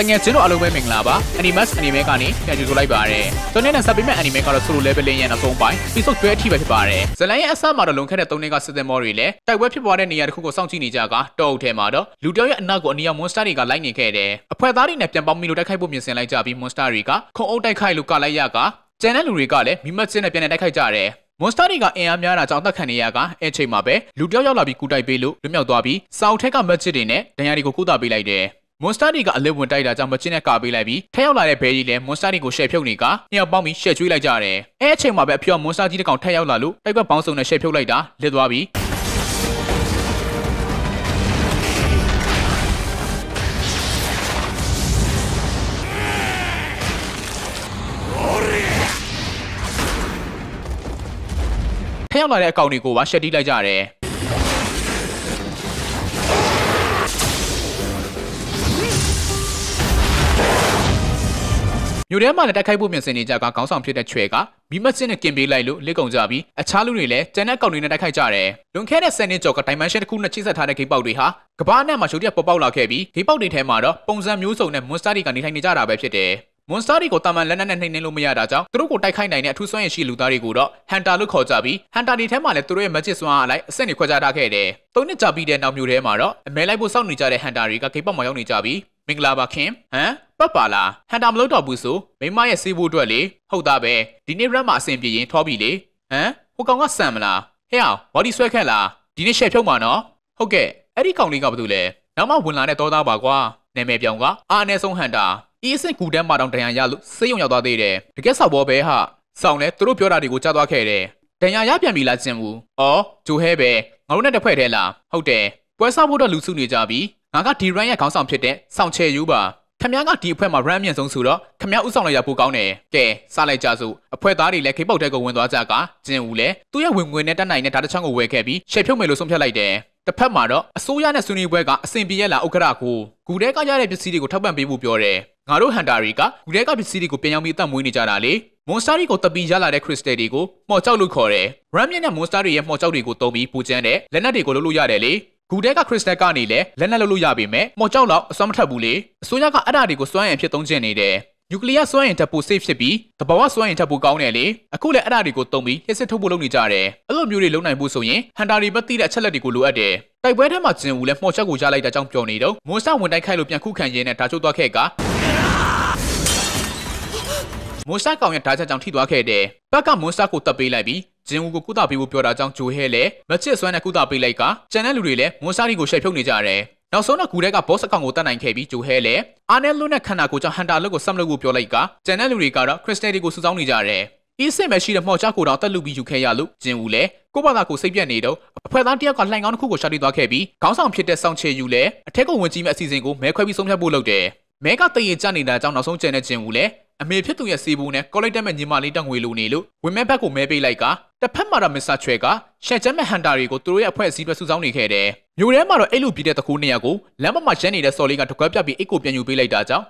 တငယ်ချင်းတို့အားလုံးပဲမင်္ဂလာပါ Animus Anime ကနေပြန်ကြိုဆိုလိုက်ပါရစေကျွန်တော်နဲ့ဆက်ပေးမဲ့ Anime ကတော့ Solo Level ရဲ့နောက်ဆုံးပိုင်း episode 12အထိပဲဖြစ်ပါတယ်ဇလန်ရဲ့အဆမှာတော့လွန်ခဲ့တဲ့3နှစ်ကစစ်သည်မော်တွေလည်းတိုက်ပွဲဖြစ်ပွားတဲ့နေရာတစ်ခုကိုစောင့်ကြည့်နေကြကတောအုပ်ထဲမှာတော့လူတယောက်ရဲ့အနောက်ကိုအနီရောင် monster တွေကလိုက်နေခဲ့တယ်အဖွဲသားတွေနဲ့ပြန်ပေါင်းမိလို့တိုက်ခိုက်ဖို့ပြင်ဆင်လိုက်ကြပြီး monster တွေကခုံအုပ်တိုက်ခိုက်လို့ကလိုက်ရကကျန်တဲ့လူတွေကလည်းမိမတ်စင်းနဲ့ပြန်နေတိုက်ခိုက်ကြတယ်မွန်စတာတွေကအင်အားများတာကြောင့်တက်ခံနေရကအချိန်မှာပဲလူတယောက်ရောက်လာပြီးကူတိုက်ပေးလို့လွတ်မြောက်သွားပြီးစောက်ထက်ကမက်ချစ်တွေနဲ့ဒဏ်ရာတွေကိုကုသပေးလိုက်တယ် မွန်စတာတွေကအလစ်ဝင်တိုက်တာကြောင့်မချင်းနဲ့ကာပေးလိုက်ပြီးထက်ရောက်လာတဲ့ဘဲကြီးလည်းမွန်စတာတွေကိုရှယ်ဖြုတ်နေကနှစ်ယောက်ပေါင်းပြီးရှယ်ကျွေးလိုက်ကြတယ်အဲအချိန်မှာပဲအဖေကမွန်စတာကြီးတစ်ကောင်ထက်ရောက်လာလို့တိုက်ပတ်ပေါင်းစုံနဲ့ရှယ်ဖြုတ်လိုက်တာလစ်သွားပြီးထက်ရောက်လာတဲ့အကောင်တွေကိုပါရှက်တီးလိုက်ကြတယ် မြို့ထဲမှာလည်းတိုက်ခိုက်ဖို့ပြင်ဆင်နေကြကခေါင်းဆောင်ဖြစ်တဲ့ချွဲကမိမတ်စင်းနဲ့ကင်ပေးလိုက်လို့လက်ကုံကြပြီးအခြားလူတွေလည်းကျန်တဲ့ကောင်တွေနဲ့တိုက်ခိုက်ကြတယ်။လွန်ခဲ့တဲ့10နှစ်ကျော်က dimension တစ်ခုနဲ့ချိတ်ဆက်ထားတဲ့ဂိတ်ပေါက်တွေဟာကဘာနဲ့မှာရှုပ်ရက်ပေါ်ပေါက်လာခဲ့ပြီးဂိတ်ပေါက်တွေထဲမှာတော့ပုံစံမျိုးစုံနဲ့ monster တွေကနေထိုင်နေကြတာပဲဖြစ်တယ်။ monster တွေကိုတာမန်လက်နက်နဲ့နှိမ်နှင်းလို့မရတာကြောင့်သူတို့ကိုတိုက်ခိုက်နိုင်တဲ့အထူးစွမ်းရည်ရှိလူသားတွေကိုတော့ hunter လို့ခေါ်ကြပြီး hunter တွေထဲမှာလည်းသူတို့ရဲ့ magic စွမ်းအားအလိုက်အဆင့်တွေခွဲခြားထားခဲ့တယ်။သုံးနှစ်ကြာပြီးတဲ့နောက်မျိုးထဲမှာတော့အမဲလိုက်ဖို့စောင့်နေကြတဲ့ hunter တွေကဂိတ်ပေါက်မှာရောက်နေကြပြီးမင်္ဂလာပါခင်ဟမ် ပတ်ပါလားဟန်တာမလို့တော့ဘူးဆိုမိမရဲ့စေးဖို့အတွက်လေဟုတ်သားပဲဒီနေ့ရက်မှာအဆင်ပြေရင်ထောပြီလေဟမ်ဟိုကောင်ကဆန်မလားဟဲ့အောင်ဘော်ဒီဆွဲခက်လားဒီနေ့ရှက်ဖြုတ်မှာနော်ဟုတ်ကဲ့အဲ့ဒီကောင်လေးကဘာလို့လဲနောက်မှဝင်လာတဲ့တောသားပါကွာနာမည်ပြောင်ကအာအနည်းဆုံးဟန်တာအီးစင်ကူတန်းမတောင်တန်ရရလို့စေးရုံရောက်သွားသေးတယ်တကယ်ဆောက်ဘောပဲဟာဆောင်လဲသူတို့ပြောတာတွေကိုကြားသွားခဲ့တယ်တန်ရရပြန်ပြီလားကျင်ဘူးအော်ဂျိုဟဲပဲငါတို့နဲ့တစ်ဖွဲ့တည်းလားဟုတ်တယ်ပွဲစားဖို့တော့လူစုနေကြပြီငါကဒီရန်ရဲ့ခေါင်းဆောင်ဖြစ်တဲ့စောင့်ချဲယူပါ ခမ ्या ကဒီအဖွဲ့မှာ run မြင့်ဆုံးဆိုတော့ခမ ्या ဥဆောင်လိုက်ရပိုကောင်းတယ်ကဲစားလိုက်ကြစို့အဖွဲ့သားတွေလည်းခိပုတ်တဲ့ကိုဝင်သွားကြကကျင်ဦးလည်းသူ့ရဲ့ဝင်ငွေနဲ့တက်နိုင်တဲ့ဓာတ်တစ်ချောင်းကိုဝယ်ခဲ့ပြီးရှယ်ဖြုတ်မယ်လို့ဆုံးဖြတ်လိုက်တယ်တစ်ဖက်မှာတော့အစိုးရနဲ့ဆွေးနွေးပွဲကအစဉ်ပြေရလာဥက္ကရာကိုဂူတဲကရတဲ့ပစ္စည်းတွေကိုထောက်ပံ့ပေးဖို့ပြောတယ်ငါတို့ဟန်တာတွေကဂူတဲကပစ္စည်းတွေကိုပြန်ရောက်ပြီးအသက်မွေးနေကြတာလေမွန်စတာတွေကိုတပီရလာတဲ့ခရစ်စတယ်တွေကိုမှော်ကြောက်လို့ခေါ်တယ်ရမ်မြင့်နဲ့မွန်စတာတွေရဲ့မှော်ကြောက်တွေကိုတုံးပြီးပူကျန်းတဲ့လက်နက်တွေကိုလုပ်လို့ရတယ်လေ ဂူတဲကခရစ်စတယ်ကနေလည်းလက်နက်လုပ်လို့ရပေမဲ့မော်ကြောက်လောက်အစွမ်းမထက်ဘူးလေအစိုးရကအဲ့ဒါတွေကိုစွမ်းရည်ဖြစ်သုံးကျင်နေတယ်နျူကလ িয়ার စွမ်းအင်တက်ပို safe ဖြစ်ပြီးတဘာဝစွမ်းအင်တက်ပိုကောင်းတယ်လေအခုလည်းအဲ့ဒါတွေကိုတုံးပြီးဟစ်စစ်ထုတ်ဖို့လုပ်နေကြတယ်အဲ့လိုမျိုးတွေလုပ်နိုင်ဖို့ဆိုရင်ဟန်တာတွေမသိတဲ့အချက်လက်တွေကိုလိုအပ်တယ်တိုက်ပွဲထဲမှာကျင်ဦးလည်းမှော်ချက်ကိုရလိုက်တာကြောင့်ပျော်နေတော့မွန်စတာဝင်တိုက်ခိုက်လို့ပြန်ခုခံရင်းနဲ့ဓာချိုးသွားခဲ့ကမွန်စတာကောင်ရဲ့ဓာချက်ကြောင့်ထိသွားခဲ့တယ်ဘက်ကမွန်စတာကိုတပ်ပေးလိုက်ပြီး ဂျင်ဝူကိုကုသပေးဖို့ပြောတာကြောင့်ဂျိုဟဲလည်းမချစ်စွမ်းနဲ့ကုသပေးလိုက်ကကျန်တဲ့လူတွေလည်းမွန်စတာတွေကိုရှယ်ဖြုတ်နေကြတယ်နောက်ဆုံးတော့ကူတဲ့ကဘော့စ်အကောင်ကိုတတ်နိုင်ခဲ့ပြီးဂျိုဟဲလည်းအာနယ်လွတ်နဲ့ခန္ဓာကိုယ်ကြောင့်ဟန်တာလွတ်ကိုဆမ်လုပ်ဖို့ပြောလိုက်ကကျန်တဲ့လူတွေကတော့ခရစ်စတယ်တွေကိုစုဆောင်းနေကြတယ်အီးစင်ပဲရှိတဲ့မှော်ချကိုတော့တက်လူပြီးယူခဲ့ရလို့ဂျင်ဦးလည်းကိုဘာသာကိုစိတ်ပြက်နေတော့အဖွဲ့သားတယောက်ကလှိုင်ကောင်းတစ်ခုကိုရှာတီသွားခဲ့ပြီးခေါင်းဆောင်ဖြစ်တဲ့စောင့်ချေယူလည်းအထက်ကဝင်ကြီးမဲ့အစီအစဉ်ကိုမဲခွဲပြီးဆုံးဖြတ်ဖို့လုပ်တယ်မဲကတည်ရင်ကြနေတာကြောင့်နောက်ဆုံးကျန်တဲ့ဂျင်ဦးလည်း အမေဖြစ်သူရဲ့စီဘူးနဲ့ကောလိုက်တက်မဲ့ညီမလေးတက်ငွေလိုနေလို့ဝင်မဲ့ဘက်ကိုမဲပေးလိုက်ကတစ်ဖက်မှာတော့မစ္စတာချွဲကရှက်ချမ်းမဲ့ဟန်တာတွေကိုသူတို့ရဲ့အဖွဲ့အစည်းတွေစုဆောင်းနေခဲ့တယ်မြို့ထဲမှာတော့အဲ့လိုပြည်တဲ့တကူနေရာကိုလမ်းမမှာရမ်းနေတဲ့စော်လေးကတကွက်ပြပြီးအိတ်ကိုပြန်ယူပေးလိုက်တာကြောင့်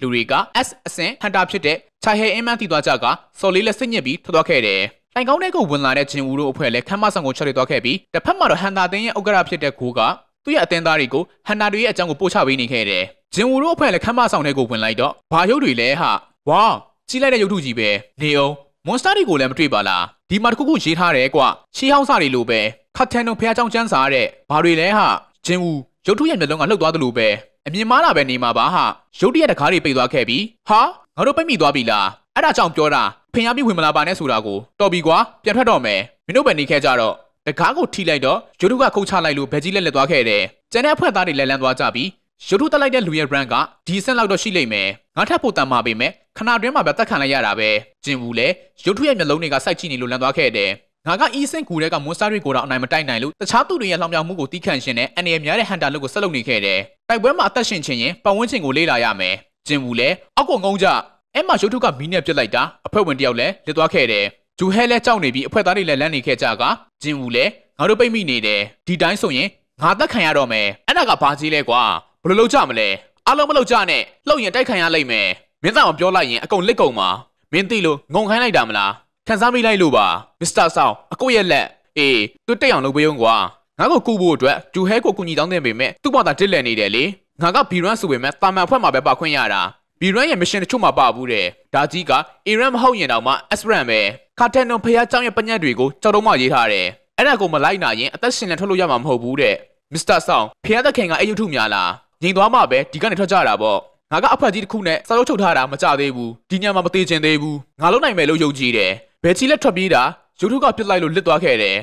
လူတွေက S အဆင့်ဟန်တာဖြစ်တဲ့ခြိုင်ဟဲအင်းမန်းတည်သွားကြကစော်လေးလက်စစ်ညစ်ပြီးထွက်သွားခဲ့တယ်။တိုင်ကောင်းတဲ့ကိုဝင်လာတဲ့ဂျင်ဝူတို့အဖွဲ့လည်းခမ်းမဆောင်ကိုချက်တွေသွားခဲ့ပြီးတစ်ဖက်မှာတော့ဟန်တာတင်းရဲ့ဥက္ကရာဖြစ်တဲ့ကိုကသူ့ရဲ့အသင်းသားတွေကိုဟန်နာတွေရဲ့အကြောင်းကိုပို့ချပေးနေခဲ့တယ်။ဂျင်ဝူတို့အဖွဲ့လည်းခမ်းမဆောင်တဲ့ကိုဝင်လိုက်တော့ဘာရုပ်တွေလဲဟာဝေါကြီးလိုက်တဲ့ရုပ်ထုကြီးပဲနေအောင်မွန်စတာတွေကိုလည်းမတွေ့ပါလားဒီမှာတခုခုရေးထားတယ်ကွရှီဟောင်းစာတွေလိုပဲခတ်တန်တို့ဖះချောင်းချမ်းစာတဲ့ဘာတွေလဲဟာဂျင်ဝူရုပ်ထုရဲ့မျက်လုံးကလှုပ်သွားသလိုပဲအမြင်မှားတာပဲနေမှာပါဟာရုပ်တရက်တကားတွေပိတ်သွားခဲ့ပြီဟာငါတို့ပိတ်မိသွားပြီလားအဲ့ဒါကြောင့်ပြောတာ ဖင်ရပြီးဝင်မလာပါနဲ့ဆိုတာကိုတော်ပြီကွာပြန်ထွက်တော့မယ်မင်းတို့ပဲနေခဲ့ကြတော့တကားကိုထိလိုက်တော့ရုတ်ထုကခုတ်ချလိုက်လို့ဘယ်ကြီးလက်လက်သွားခဲ့တယ်ကျန်တဲ့အဖွဲ့သားတွေလည်းလန်းသွားကြပြီးရုတ်ထုတက်လိုက်တဲ့လူရဲ့ brand ကဒီဆင့်လောက်တော့ရှိလိမ့်မယ်ငါထပ်ဖို့တန်မာပေမဲ့ခဏတွင်းမှာပဲတက်ခံလိုက်ရတာပဲဂျင်ဘူးလည်းရုတ်ထုရဲ့မျက်လုံးတွေကစိုက်ကြည့်နေလို့လန်းသွားခဲ့တယ်ငါကအီးစင်ကူတဲ့ကမွန်စတာတွေကိုတော့အနိုင်မတိုက်နိုင်လို့တခြားသူတွေရဲ့လှောင်ပြောင်မှုကိုတီးခန့်ရှင်နဲ့အနေရများတဲ့ဟန်တာလုတ်ကိုဆက်လုပ်နေခဲ့တယ်။တိုက်ပွဲမှာအသက်ရှင်ခြင်းရင်ပတ်ဝန်းကျင်ကိုလေ့လာရမယ်။ဂျင်ဘူးလည်းအောက်ကိုငုံကြ အဲ့မှာရုတ်ထုကမီးနဲ့ပြစ်လိုက်တာအဖွဲ့ဝင်တယောက်လည်းလက်သွားခဲ့တယ်။ဂျူဟဲလည်းကြောက်နေပြီးအဖွဲ့သားတွေလည်းလန့်နေခဲ့ကြကဂျင်ဘူးလည်းငါတို့ပိတ်မိနေတယ်ဒီတိုင်းဆိုရင်ငါသက်ခံရတော့မယ်အဲ့ဒါကဘာကြီးလဲကွာဘယ်လိုလုပ်ကြမလဲအားလုံးမလုပ်ကြနဲ့လှုပ်ရင်တိုက်ခံရလိမ့်မယ်မင်းသားမပြောလိုက်ရင်အကုန်လက်ကုန်ပါမင်းသိလို့ငုံခိုင်းလိုက်တာမလားခံစားမိလိုက်လို့ပါမစ္စတာဆောင်အကိုရဲ့လက်အေးသူတက်အောင်လုပ်ပေးအောင်ကွာငါ့ကိုကူဖို့အတွက်ဂျူဟဲကိုကူညီတောင်းတင်ပေမဲ့သူ့ဘာသာတစ်လက်နေတယ်လေငါကဘီရန်ဆိုပေမဲ့တာမန်ဖွဲ့မှာပဲပါခွင့်ရတာ ဘီရန်ရဲ့မရှင်တချို့မှာပါဘူးတဲ့ဒါကြီးကအီရန်မဟုတ်ရင်တောင်မှအက်စပရန်ပဲကာတန်နွန်ဖះเจ้าရဲ့ပညတ်တွေကိုကြောက်တော့မှရေးထားတယ်အဲ့ဒါကိုမလိုက်နိုင်ရင်အသက်ရှင်နေထွက်လို့ရမှာမဟုတ်ဘူးတဲ့မစ္စတာဆောင်ဖះသခင်ကအဲ့ရုပ်ထုများလားငိန်သွားမှပဲဒီကနေထွက်ကြတာပေါ့ငါကအဖက်ကြီးတစ်ခုနဲ့စာရုပ်ထုတ်ထားတာမကြသေးဘူးဒီညမှာမသေးချင်သေးဘူးငါလုံးနိုင်မယ်လို့ယုံကြည်တယ်ဘယ်ချီလက်ထွက်ပြေးတာရုပ်ထုကပြစ်လိုက်လို့လစ်သွားခဲ့တယ်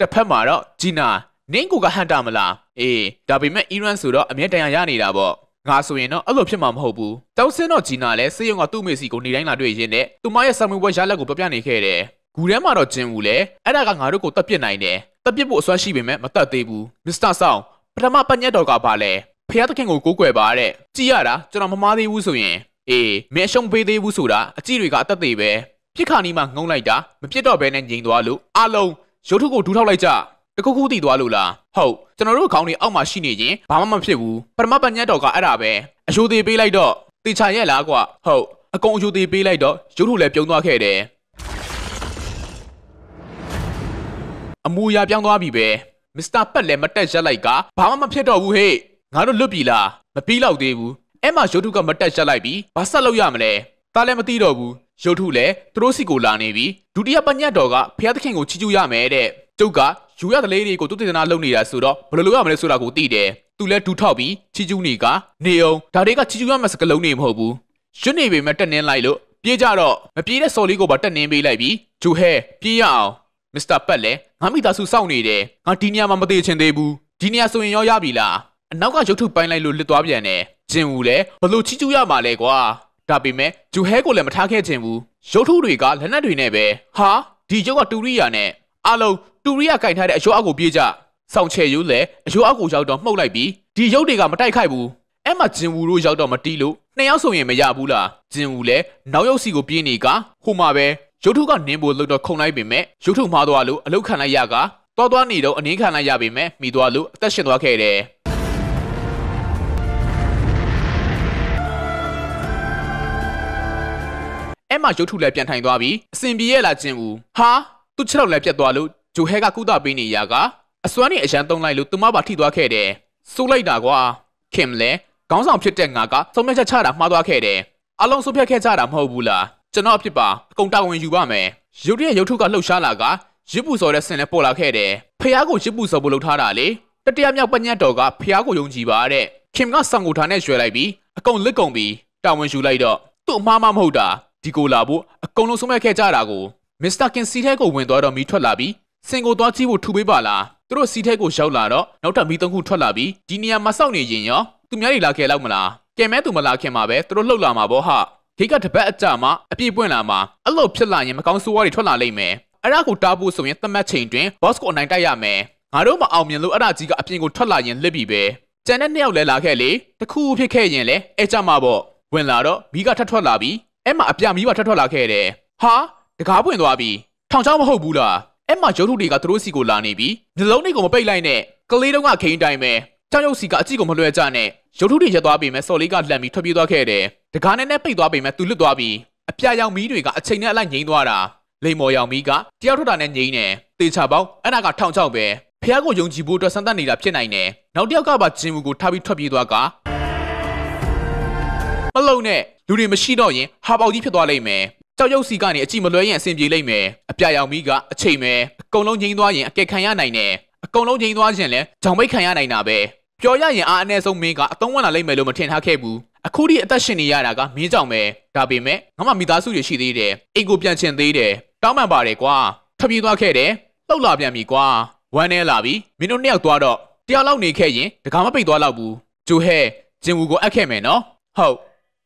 တစ်ဖက်မှာတော့ဂျီနာ နင်းကိုကဟန်တာမလားအေးဒါပေမဲ့အီရန်ဆိုတော့အမြဲတမ်းရနေတာပေါ့ငါဆိုရင်တော့အဲ့လိုဖြစ်မှာမဟုတ်ဘူးတောက်စင်းတော့ဂျီနာလည်းစေယုံကသူ့မေစီကိုနေတိုင်းလာတွေ့ရင်းနဲ့သူမရဲ့ဆာမွေဘွဲရလက်ကိုပြပြနေခဲ့တယ်ဂူထဲမှာတော့ဂျင်ဦးလေအဲ့ဒါကငါတို့ကိုတက်ပစ်နိုင်တယ်တက်ပစ်ဖို့အစွမ်းရှိပေမဲ့မတက်သေးဘူးမစ္စတာဆောင်ပထမပညက်တော်ကပါလဲဖះသခင်ကိုကိုးကွယ်ပါတဲ့ကြည်ရတာကျွန်တော်မမားသေးဘူးဆိုရင်အေးမင်းအရှုံးပေးသေးဘူးဆိုတာအကြည့်တွေကအသက်သေးပဲပြစ်ခါနီးမှငုံလိုက်တာမပြစ်တော့ဘဲနဲ့ငြိမ်သွားလို့အလုံးရုပ်ထုကိုဒူးထောက်လိုက်ကြ တခုခုတည်သွားလို့လားဟုတ်ကျွန်တော်တို့ခေါင်းတွေအောက်မှာရှိနေရင်ဘာမှမဖြစ်ဘူးပထမပညတ်တော်ကအဲ့ဒါပဲအယိုသေးပေးလိုက်တော့တေချာရဲ့လားကွာဟုတ်အကုန်အယိုသေးပေးလိုက်တော့ရုပ်ထုလည်းပြုံးသွားခဲ့တယ်အမူအရာပြောင်းသွားပြီပဲမစ္စတာပက်လည်းမတက်ရက်လိုက်ကဘာမှမဖြစ်တော့ဘူးဟေ့ငါတို့လွတ်ပြီလားမပြီးတော့သေးဘူးအဲ့မှာရုပ်ထုကမတက်ရက်လိုက်ပြီးဘာဆက်လုပ်ရမလဲဒါလည်းမသိတော့ဘူးရုပ်ထုလည်းသူတို့စီကိုလာနေပြီဒုတိယပညတ်တော်ကဖျားသခင်ကိုချီးကျူးရမယ်တဲ့ကျုပ်က ယူရတဲ့လေးတွေကိုသူတည်တနာလုပ်နေတာဆိုတော့ဘယ်လိုလုပ်ရမလဲဆိုတာကိုသိတယ်သူလည်းဒူးထောက်ပြီးချီကျူးနေကနေအောင်ဒါတွေကချီကျူးရမယ့်စကလုံးနေမဟုတ်ဘူးရွတ်နေပေမဲ့တက်နင်းလိုက်လို့ပြေးကြတော့မပြေးတဲ့စော်လေးကိုပါတက်နင်းပေးလိုက်ပြီးဂျူဟဲပြေးရအောင်မစ္စတာပက်လည်းငါမိသားစုစောင့်နေတယ်ငါဒီနေရာမှာမသေးချင်သေးဘူးဒီနေရာဆိုရင်ရောရပြီလားအနောက်ကရုပ်ထုပိုင်းလိုက်လို့လစ်သွားပြန်တယ်ဂျင်ဦးလည်းဘလို့ချီကျူးရမှာလဲကွာဒါပေမဲ့ဂျူဟဲကိုလည်းမထားခဲ့ချင်ဘူးရုပ်ထုတွေကလက်နက်တွေနဲ့ပဲဟာဒီကျုပ်ကတူရိယာနဲ့ အလုံးတူရိယာကင်ထားတဲ့အယိုးအောက်ကိုပြေးကြဆောင်းချေယူလဲအယိုးအောက်ကိုရောက်တော့မှုတ်လိုက်ပြီးဒီရုပ်တွေကမတိုက်ခိုက်ဘူးအဲ့မှာဂျင်ဝူတို့ရောက်တော့မတီးလို့နှစ်ယောက်ဆိုရင်မရဘူးလားဂျင်ဝူလဲနောက်ရုပ်စီကိုပြေးနေကဟိုမှာပဲရုပ်ထုကနင်းဖို့လှုပ်တော့ခုံလိုက်ပေမဲ့ရုပ်ထုမှားသွားလို့အလုတ်ခံလိုက်ရကတော်သွားနေတော့အနင်းခံလိုက်ရပေမဲ့မိသွားလို့အသက်ရှင်သွားခဲ့တယ်အဲ့မှာရုပ်ထုလည်းပြန်ထိုင်သွားပြီးအစင်ပြေရဲ့လားဂျင်ဦးဟာ သူ့ခြေထောက်လည်းပြတ်သွားလို့ဂျိုဟဲကကုသပေးနေရကအစွမ်းနဲ့အရန်သုံးလိုက်လို့သူမပါထိသွားခဲ့တယ်စိုးလိုက်တာကွာခင်လည်းခေါင်းဆောင်ဖြစ်တဲ့ငါကသုံးမြတ်ချက်ချတာမှားသွားခဲ့တယ်အလုံးစုပ်ဖြတ်ခဲ့ကြတာမဟုတ်ဘူးလားကျွန်တော်အဖြစ်ပါအကုန်တာဝန်ယူပါမယ်ရုတ်တရက်ရုတ်ထုကလှုပ်ရှားလာကရစ်ပူစော်တဲ့ဆင်လည်းပေါ်လာခဲ့တယ်ဖះကိုရစ်ပူစော်ဖို့လှုပ်ထားတာလေတတရမြောက်ပညတ်တော်ကဖះကိုယုံကြည်ပါတဲ့ခင်ကဆောင်ကိုထားနဲ့ရွှဲလိုက်ပြီးအကုန်လက်ကုန်ပြီးတာဝန်ယူလိုက်တော့သူ့အမှားမမဟုတ်တာဒီကိုလာဖို့အကုန်လုံးဆုံးဖြတ်ခဲ့ကြတာကို မစ္စတာကင်စီထဲကိုဝင်သွားတော့မီးထွက်လာပြီးစင်ကိုသွားကြည့်ဖို့ထူပေးပါလားသူတို့စီထဲကိုရောက်လာတော့နောက်ထပ်မီးသုံးခုထွက်လာပြီးဒီနေရာမှာစောင့်နေရင်ရောသူများတွေလာခဲ့လောက်မလားကဲမဲသူမလာခင်မှာပဲသူတို့လှုပ်လာမှာပေါ့ဟာဂိတ်ကတပတ်အကြမှာအပြည့်ပွင့်လာမှာအဲ့လိုဖြစ်လာရင်မကောင်းဆိုးဝါးတွေထွက်လာလိမ့်မယ်အဲ့ဒါကိုတားဖို့ဆိုရင်သတ်မှတ်ချိန်တွင် boss ကိုအနိုင်တိုက်ရမယ်ငါတို့မအောင်မြင်လို့အဲ့ဒါကြီးကအပြင်ကိုထွက်လာရင်လစ်ပြီပဲကျန်တဲ့နှစ်ယောက်လည်းလာခဲ့လေတခုဖြစ်ခဲ့ရင်လည်းအဲကြမှာပေါ့ဝင်လာတော့မီးကထပ်ထွက်လာပြီးအဲ့မှာအပြမီးပါထပ်ထွက်လာခဲ့တယ်ဟာ တကားပွင့်သွားပြီထောင်ချောင်းမဟုတ်ဘူးလားအဲ့မှာရုပ်ထုတွေကသူတို့စီကိုလာနေပြီးနှလုံးတွေကိုမပိတ်လိုက်နဲ့ကလေးတုံးကခိန်းတိုင်းပဲကြောင်ရုပ်စီကအကြည့်ကိုမလွှဲကြနဲ့ရုပ်ထုတွေရက်သွားပြီမဲ့စော်လေးကလှမ်းပြီးထွက်ပြေးသွားခဲ့တယ်တကားနဲ့နဲ့ပိတ်သွားပြီမဲ့သူလွတ်သွားပြီအပြာရောင်မီးတွေကအချိန်နဲ့အလိုက်ငိမ့်သွားတာလိမ္မော်ရောင်မီးကတယောက်ထွက်တာနဲ့ငိမ့်နေတေချာပေါင်းအဲ့ဒါကထောင်ချောက်ပဲဖះကိုယုံကြည်ဖို့အတွက်စမ်းသပ်နေတာဖြစ်နိုင်တယ်နောက်တစ်ယောက်ကပါဂျင်ဝူကိုထားပြီးထွက်ပြေးသွားကမလုံနဲ့လူတွေမရှိတော့ရင်ဟာပေါကြီးဖြစ်သွားလိမ့်မယ် ကြောက်ရွံ့စီကနေအကြည့်မလွဲရင်အဆင်ပြေလိမ့်မယ်အပြာရောင်မီးကအချိန်ပဲအကုန်လုံးငိမ့်သွားရင်အကက်ခံရနိုင်တယ်အကုန်လုံးငိမ့်သွားခြင်းလဲဂျောင်မိတ်ခံရနိုင်တာပဲပြောရရင်အားအနည်းဆုံးမင်းကအသုံးဝင်လာလိမ့်မယ်လို့မထင်ထားခဲ့ဘူးအခုထိအသက်ရှင်နေရတာကမင်းကြောင့်ပဲဒါပေမဲ့ငါမှမိသားစုတွေရှိသေးတယ်အိမ်ကိုပြန်ချင်သေးတယ်တောင်းပန်ပါတယ်ကွာထပြေးသွားခဲ့တယ်လှုပ်လာပြန်ပြီကွာဝမ်းနေလာပြီမင်းတို့နှစ်ယောက်သွားတော့တယောက်လောက်နေခဲ့ရင်တကားမပိတ်သွားတော့ဘူးဂျိုဟဲဂျင်ဝူကိုအပ်ခဲ့မယ်နော်ဟုတ်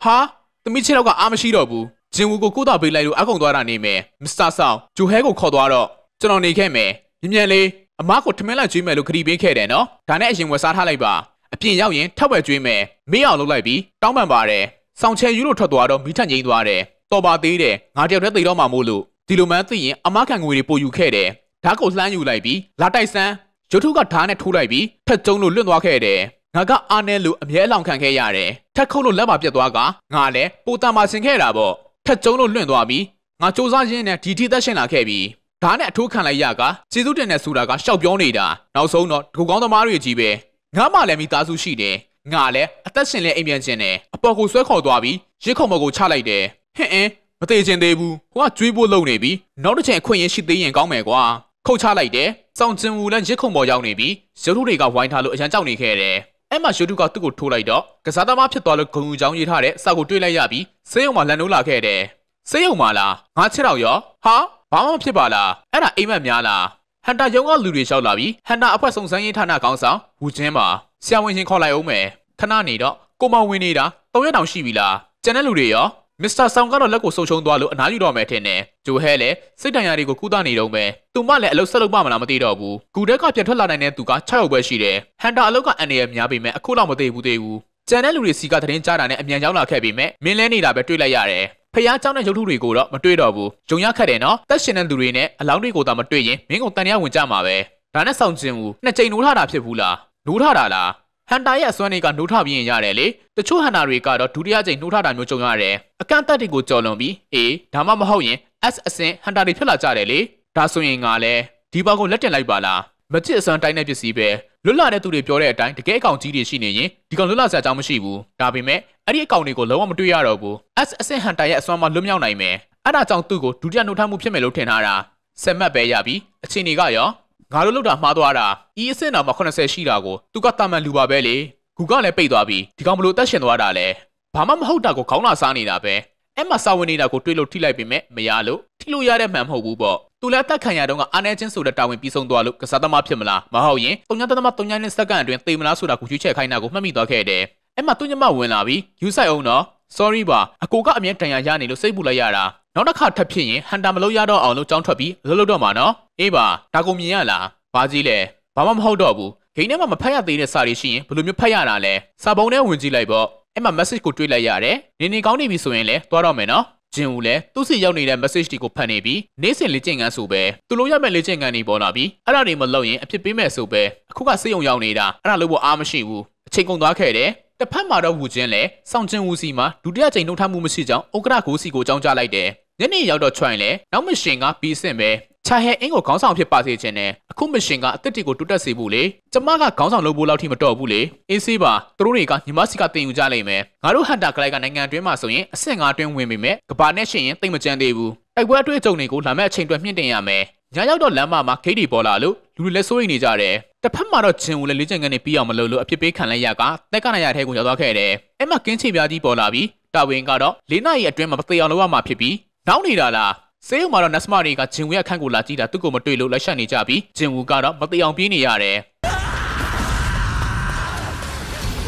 ဟာသမီးချစ်တော့ကအားမရှိတော့ဘူး ဂျင်ဝူကိုကိုးတာပေးလိုက်လို့အကုံသွားတာနေမယ်မစ္စတာဆောင်ဂျိုဟဲကိုခေါ်သွားတော့ကျွန်တော်နေခဲ့မယ်မြ мян လေးအမားကိုထမင်းလိုက်ကျွေးမယ်လို့ခရီးပေးခဲ့တယ်နော်ဒါနဲ့အရင်ဝယ်စားထားလိုက်ပါအပြင်ရောက်ရင်ထပ်ဝယ်ကျွေးမယ်မေးအောင်လုပ်လိုက်ပြီးတောင်းပန်ပါတယ်ဆောင်ချဲယူလို့ထွက်သွားတော့မိထန်ငိမ့်သွားတယ်တော်ပါသေးတယ်ငါတယောက်တည်းသိတော့မှမို့လို့ဒီလိုမှန်းသိရင်အမခံငွေတွေပို့ယူခဲ့တယ်ဓာတ်ကိုလှမ်းယူလိုက်ပြီးလာတိုက်စမ်းရုတ်ထုကဓာတ်နဲ့ထိုးလိုက်ပြီးထက်ကျုံလို့လွတ်သွားခဲ့တယ်ငါကအာနဲလို့အမြဲအလောင်ခံခဲ့ရတယ်ထက်ခုတ်လို့လက်ပါပြတ်သွားကငါလည်းပိုတန်ပါဆင်ခဲ့တာပေါ့ ထက်ကျုံလို့လွင့်သွားပြီးငါစူးစမ်းရင်းနဲ့ဒီထိသက်ရှင်လာခဲ့ပြီးဒါနဲ့အထိုးခံလိုက်ရကကျေးဇူးတင်တဲ့ဆိုတာကရှောက်ပြောနေတာနောက်ဆုံးတော့ဒကူကောင်းသမားတွေကြီးပဲငါမှလည်းမိသားစုရှိတယ်ငါလည်းအသက်ရှင်လဲအိမ်ပြန်ခြင်းနဲ့အပေါ်ကိုဆွဲခေါ်သွားပြီးရစ်ခုံမကိုချလိုက်တယ်ဟင်အင်းမသေးချင်သေးဘူးဟိုကကျွေးဖို့လုံနေပြီနောက်တစ်ချိန်အခွင့်ရရှိသေးရင်ကောင်းမယ်ကွာခုတ်ချလိုက်တယ်စောင့်ကျင်ဝူလည်းရစ်ခုံပေါ်ရောက်နေပြီးရုပ်ထုတွေကဝိုင်းထားလို့အရန်ကြောက်နေခဲ့တယ်အဲ့မှာရုပ်ထုကသူ့ကိုထိုးလိုက်တော့ကစားသမားဖြစ်သွားလို့ဂုံယူချောင်းရေးထားတဲ့စာကိုတွေးလိုက်ရပြီး ဆေးရုံမှာလန်နိုးလာခဲ့တယ်ဆေးရုံမှာလားငါချက်တော့ရောဟာဘာမှမဖြစ်ပါလားအဲ့ဒါအိမ်မက်များလားဟန်တာရုံကလူတွေလျှောက်လာပြီးဟန်တာအဖွဲ့စုံစမ်းရေးဌာနကောင်းဆောင်ဝူချင်းပါဆရာဝန်ရှင်ခေါ်လိုက်အောင်မယ်ခဏနေတော့ကိုမဝင်နေတာ၃ရက်တောင်ရှိပြီလားကျန်တဲ့လူတွေရောမစ္စတာဆောင်ကတော့လက်ကိုဆုပ်ရှုံးသွားလို့အနားယူတော့မယ်ထင်တယ်ဂျိုဟဲလည်းစိတ်တန်ရာတွေကိုကုသနေတော့မယ်သူမလည်းအလုပ်ဆက်လုပ်ပါမလားမသိတော့ဘူးကူတက်ကပြန်ထွက်လာနိုင်တဲ့သူက6ယောက်ပဲရှိတယ်ဟန်တာအလုပ်ကအန်ရယ်များပေမဲ့အခုတော့မသိဘူးသေးဘူး ကျန်တဲ့လူတွေစီကသတင်းကြားတာနဲ့အမြန်ရောက်လာခဲ့ပေမဲ့မင်းလဲနေတာပဲတွေ့လိုက်ရတယ်ဖះเจ้าနဲ့ရုပ်ထုတွေကိုတော့မတွေ့တော့ဘူးဂျုံရခတ်တယ်နော်တက်ရှင်တဲ့သူတွေနဲ့အလောင်းတွေကိုသာမတွေ့ရင်မင်းကတန်ရဝင်ကြမှာပဲဒါနဲ့ဆောင်ကျင်ဦးနှစ်ကြိမ်နိုးထတာဖြစ်ဘူးလားနိုးထတာလားဟန်တာရဲ့အစွမ်းတွေကနှိုးထပြီးရင်ရတယ်လေတချို့ဟန်တာတွေကတော့ဒုတိယကြိမ်နှိုးထတာမျိုးကြုံရတယ်အကန့်အသတ်တွေကိုကြော်လွန်ပြီးအေးဒါမှမဟုတ်ရင် S အစင်ဟန်တာတွေဖြစ်လာကြတယ်လေဒါဆိုရင်ငါလဲဒီဘောက်ကိုလက်တင်လိုက်ပါလား မချစ်အစွမ်းတိုင်းတဲ့ပစ္စည်းပဲလွတ်လာတဲ့သူတွေပြောတဲ့အတိုင်းတကယ်အကောင်ကြီးတွေရှိနေရင်ဒီကောင်လွတ်လာစရာအကြောင်းမရှိဘူးဒါပေမဲ့အဲ့ဒီအကောင်တွေကိုလုံးဝမတွေ့ရတော့ဘူး S အစင်ဟန်တာရဲ့အစွမ်းမှလွတ်မြောက်နိုင်မယ်အဲ့ဒါကြောင့်သူ့ကိုဒုတိယနှုတ်ထမှုဖြစ်မယ်လို့ထင်ထားတာဆက်မှတ်ပဲရပြီအချိန်တွေကရောငါတို့လောက်တာမှားသွားတာဤအစင်တော်မှာ80ရှိတာကိုသူကတာမန်လူပါပဲလေကူကလည်းပိတ်သွားပြီဒီကောင်ဘလို့တက်ရှင်သွားတာလဲဘာမှမဟုတ်တာကိုခေါင်းလာစားနေတာပဲအဲ့မှာစာဝင်နေတာကိုတွေးလို့ထိလိုက်ပေမဲ့မရလို့ထိလို့ရတဲ့မှန်မဟုတ်ဘူးပေါ့ သူလည်းတက်ခံရတော့ကအာနေချင်းဆိုတဲ့တာဝန်ပြီးဆုံးသွားလို့ကစားသမားဖြစ်မလားမဟုတ်ရင်တုံညာတသမတုံညာနဲ့စက္ကန့်အတွင်းသေမလားဆိုတာကိုရွေးချယ်ခိုင်းတာကိုမှတ်မိသွားခဲ့တယ်အဲ့မှာသူညမဝင်လာပြီးယူဆိုင်အောင်တော့ sorry ပါအကိုကအမြဲတန်ရရနေလို့စိတ်ပူလိုက်ရတာနောက်တစ်ခါထပ်ဖြစ်ရင်ဟန်တာမလို့ရတော့အောင်လို့ကြောင်းထွက်ပြီးလှုပ်လှုပ်တော့မှာနော်အေးပါဒါကိုမြင်ရလားဘာကြီးလဲဘာမှမဟုတ်တော့ဘူးဂိမ်းထဲမှာမဖတ်ရသေးတဲ့စာတွေရှိရင်ဘယ်လိုမျိုးဖတ်ရတာလဲစာပုံထဲဝင်ကြည့်လိုက်ပေါ့အဲ့မှာ message ကိုတွေးလိုက်ရတယ်နေနေကောင်းနေပြီဆိုရင်လည်းသွားတော့မယ်နော် ဂျင်ဦးလည်းသူ့စီရောက်နေတဲ့ message တွေကိုဖတ်နေပြီးနေ့စဉ်လေ့ကျင့်ခန်းဆိုပဲသူလိုရမယ့်လေ့ကျင့်ခန်းတွေပေါ်လာပြီးအဲ့ဒါတွေမလုပ်ရင်အဖြစ်ပေးမယ်ဆိုပဲအခုကစိတ်ုံရောက်နေတာအဲ့ဒါလို့ဖို့အားမရှိဘူးအချိန်ကုန်သွားခဲ့တယ်တစ်ဖက်မှာတော့ဝူချင်းလည်းစောင့်ချင်းဝူစီမှာဒုတိယချိန်နှုတ်ထမှုမရှိကြောင်းဥက္ကရာကိုစီကိုကြောင်းကြလိုက်တယ်ညနေရောက်တော့ try လဲနောက်မရှင်ကပြီးစင်ပဲ ချာဟဲအင်းကိုခေါင်းဆောင်ဖြစ်ပါစေခြင်းနဲ့အခုမရှင်ကအသက်တွေကိုတိုးတက်စေဖို့လေကျမကခေါင်းဆောင်လုပ်ဖို့လောက်ထိမတော်ဘူးလေအေးဆေးပါသူတို့တွေကညီမစီကတင်ယူကြလိမ့်မယ်ငါတို့ဟန်တာကလိုက်ကနိုင်ငံတွင်းမှာဆိုရင်အဆင့်၅တွင်းဝင်ပေမဲ့ကဘာနဲ့ရှင်ရင်တိတ်မကြမ်းသေးဘူးတိုက်ပွဲအတွေ့အကြုံတွေကိုလာမဲ့အချိန်တွက်မြင့်တင်ရမယ်ညရောက်တော့လမ်းမမှာဂိတ်တွေပေါ်လာလို့လူတွေလည်းစိုးရိမ်နေကြတယ်တစ်ဖက်မှာတော့ဂျင်ဦးလည်းလေ့ကျင့်ခန်းနေပြီးအောင်မလုပ်လို့အဖြစ်ပေးခံလိုက်ရကတက်ကနာရထဲကိုရောက်သွားခဲ့တယ်အဲ့မှာကင်းချေပြားကြီးပေါ်လာပြီးတာဝန်ကတော့လေးနာရီအတွင်းမှာမသေးအောင်လုပ်ရမှာဖြစ်ပြီးနောက်နေတာလား ဆေးရုံမှာတော့နတ်စမတွေကဂျင်ဝူရဲ့အခန်းကိုလာကြည့်တာသူ့ကိုမတွေ့လို့လက်ရှက်နေကြပြီးဂျင်ဝူကတော့မသိအောင်ပြေးနေရတယ်